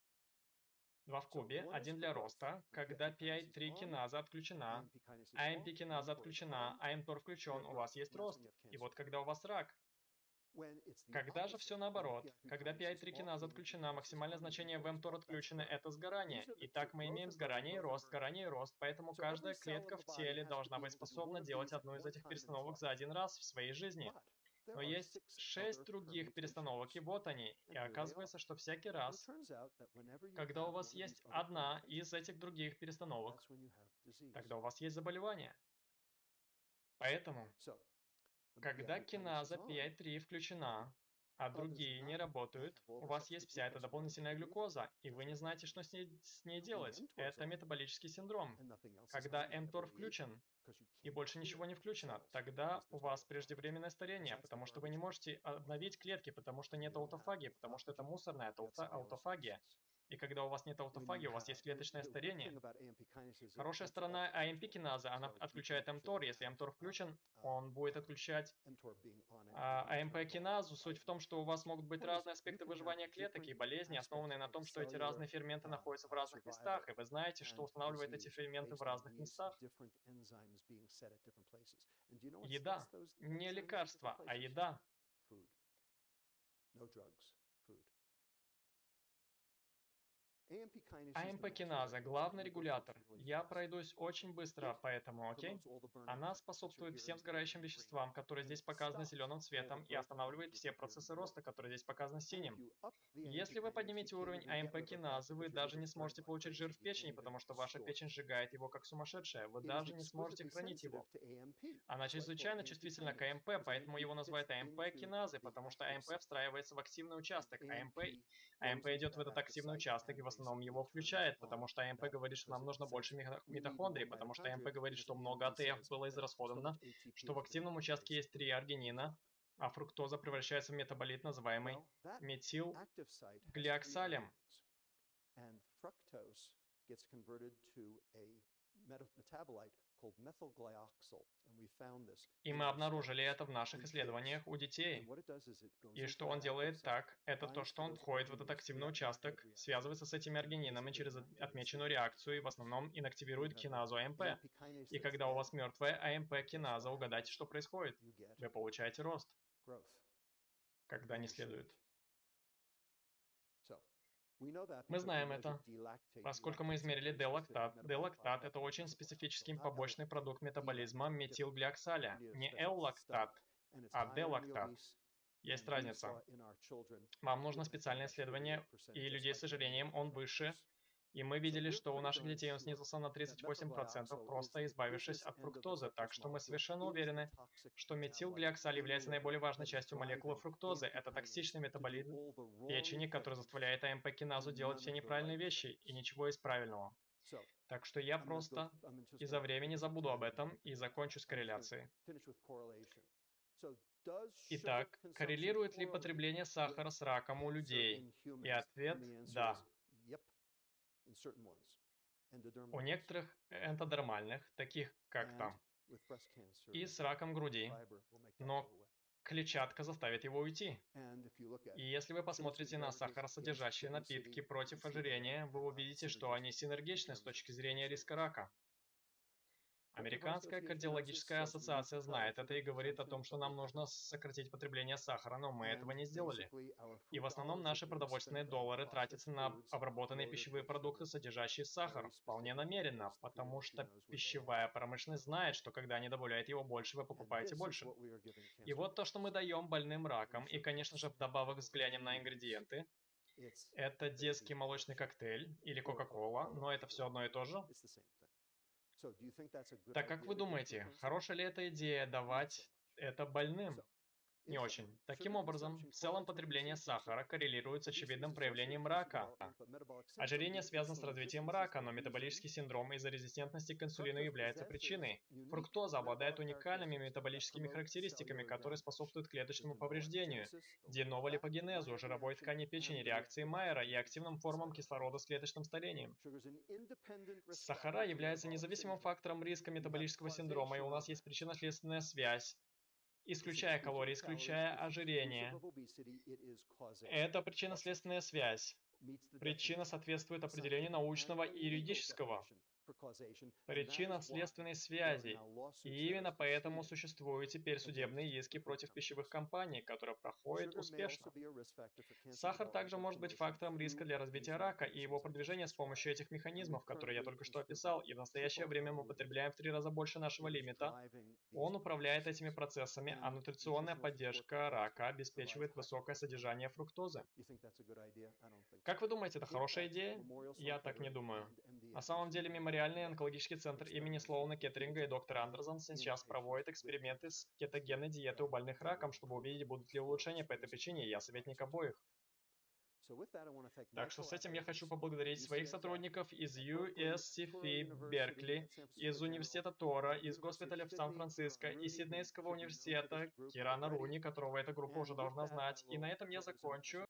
Speaker 3: Два в кубе, один для роста. Когда PI3 киназа отключена, AMP киназа отключена, а mTOR включен, у вас есть рост. И вот когда у вас рак, когда же все наоборот? Когда PI3 киназа отключена, максимальное значение в mTOR отключено, это сгорание. Итак, мы имеем сгорание и рост, сгорание и рост, поэтому каждая клетка в теле должна быть способна делать одну из этих перестановок за один раз в своей жизни. Но есть шесть других перестановок, и вот они. И оказывается, что всякий раз, когда у вас есть одна из этих других перестановок, тогда у вас есть заболевание. Поэтому, когда киназа PI3 включена, а другие не работают, у вас есть вся эта дополнительная глюкоза, и вы не знаете, что с ней, с ней делать. Это метаболический синдром. Когда mTOR включен, и больше ничего не включено, тогда у вас преждевременное старение, потому что вы не можете обновить клетки, потому что нет аутофагии, потому что это мусорная аутофагия. И когда у вас нет аутофагии, у вас есть клеточное старение. Хорошая сторона AMP-киназа, она отключает mTOR. Если mTOR включен, он будет отключать а, AMP-киназу. Суть в том, что у вас могут быть разные аспекты выживания клеток и болезни, основанные на том, что эти разные ферменты находятся в разных местах, и вы знаете, что устанавливает эти ферменты в разных местах. Еда. Не лекарство, а еда. АМП-киназа – главный регулятор. Я пройдусь очень быстро по этому, окей? Она способствует всем сгорающим веществам, которые здесь показаны зеленым цветом, и останавливает все процессы роста, которые здесь показаны синим. Если вы поднимете уровень АМП-киназы, вы даже не сможете получить жир в печени, потому что ваша печень сжигает его как сумасшедшая. Вы даже не сможете хранить его. Она чрезвычайно чувствительна к АМП, поэтому его называют АМП-киназой, потому что АМП встраивается в активный участок. АМП, АМП идет в этот активный участок и в основном основном его включает, потому что АМП говорит, что нам нужно больше митохондрий, потому что АМП говорит, что много АТФ было израсходовано, что в активном участке есть три аргинина, а фруктоза превращается в метаболит, называемый метилглиоксалем.
Speaker 4: And
Speaker 3: И мы обнаружили это в наших исследованиях у детей. И что он делает? так, это то, что он входит в этот активный участок, связывается с этими аргининами через от- отмеченную реакцию и в основном инактивирует киназу АМП.
Speaker 4: Kinase
Speaker 3: И когда у вас мертвая АМП киназа, угадайте, что происходит. Вы получаете рост, когда не следует. Мы знаем это. Поскольку мы измерили D-лактат
Speaker 4: product
Speaker 3: это очень специфический побочный продукт метаболизма метилглиоксаля, не
Speaker 4: it's
Speaker 3: а
Speaker 4: obese,
Speaker 3: Есть разница. Вам нужно специальное исследование,
Speaker 4: 38%,
Speaker 3: и людей с ожирением он выше, и мы видели, что у наших детей он снизился на 38%, просто избавившись от фруктозы, так что мы совершенно уверены, что метилглиоксаль является наиболее важной частью молекулы фруктозы. Это токсичный метаболит печени, который заставляет АМП-киназу делать все неправильные вещи и ничего из правильного. Так что я просто из-за времени забуду об этом и закончу с корреляцией. Итак, коррелирует ли потребление сахара с раком у людей? И ответ – да. У некоторых эндодермальных, таких как там, и с раком груди, но клетчатка заставит его уйти. И если вы посмотрите на сахаросодержащие напитки против ожирения, вы увидите, что они синергичны с точки зрения риска рака. Американская кардиологическая ассоциация знает это и говорит о том, что нам нужно сократить потребление сахара, но мы этого не сделали. И в основном наши продовольственные доллары тратятся на обработанные пищевые продукты, содержащие сахар, вполне намеренно, потому что пищевая промышленность знает, что когда они добавляют его больше, вы покупаете больше. И вот то, что мы даем больным раком, и, конечно же, вдобавок взглянем на ингредиенты, это детский молочный коктейль или Кока-Кола, но это все одно и то же. Так как вы думаете, хорошая ли эта идея давать это больным? Не очень. Таким образом, в целом потребление сахара коррелирует с очевидным проявлением рака. Ожирение связано с развитием рака, но метаболический синдром из-за резистентности к инсулину является причиной. Фруктоза обладает уникальными метаболическими характеристиками, которые способствуют клеточному повреждению, денолипогенезу, жировой ткани печени, реакции Майера и активным формам кислорода с клеточным старением. Сахара является независимым фактором риска метаболического синдрома, и у нас есть причинно-следственная связь исключая калории, исключая ожирение. Это причинно-следственная связь. Причина соответствует определению научного и юридического. Причинно-следственной связи. И именно поэтому существуют теперь судебные иски против пищевых компаний, которые проходят успешно. Сахар также может быть фактором риска для развития рака и его продвижения с помощью этих механизмов, которые я только что описал, и в настоящее время мы потребляем в три раза больше нашего лимита. Он управляет этими процессами, а нутриционная поддержка рака обеспечивает высокое содержание фруктозы. Как вы думаете, это хорошая идея? Я так не думаю. На самом деле, мемориальный онкологический центр имени Слоуна Кеттеринга и доктора Андерсон сейчас проводит эксперименты с кетогенной диетой у больных раком, чтобы увидеть, будут ли улучшения по этой причине, я советник обоих. Так что с этим я хочу поблагодарить своих сотрудников из USCF Беркли, из Университета Тора, из госпиталя в Сан-Франциско и Сиднейского университета Кирана Руни, которого эта группа уже должна знать. И на этом я закончу.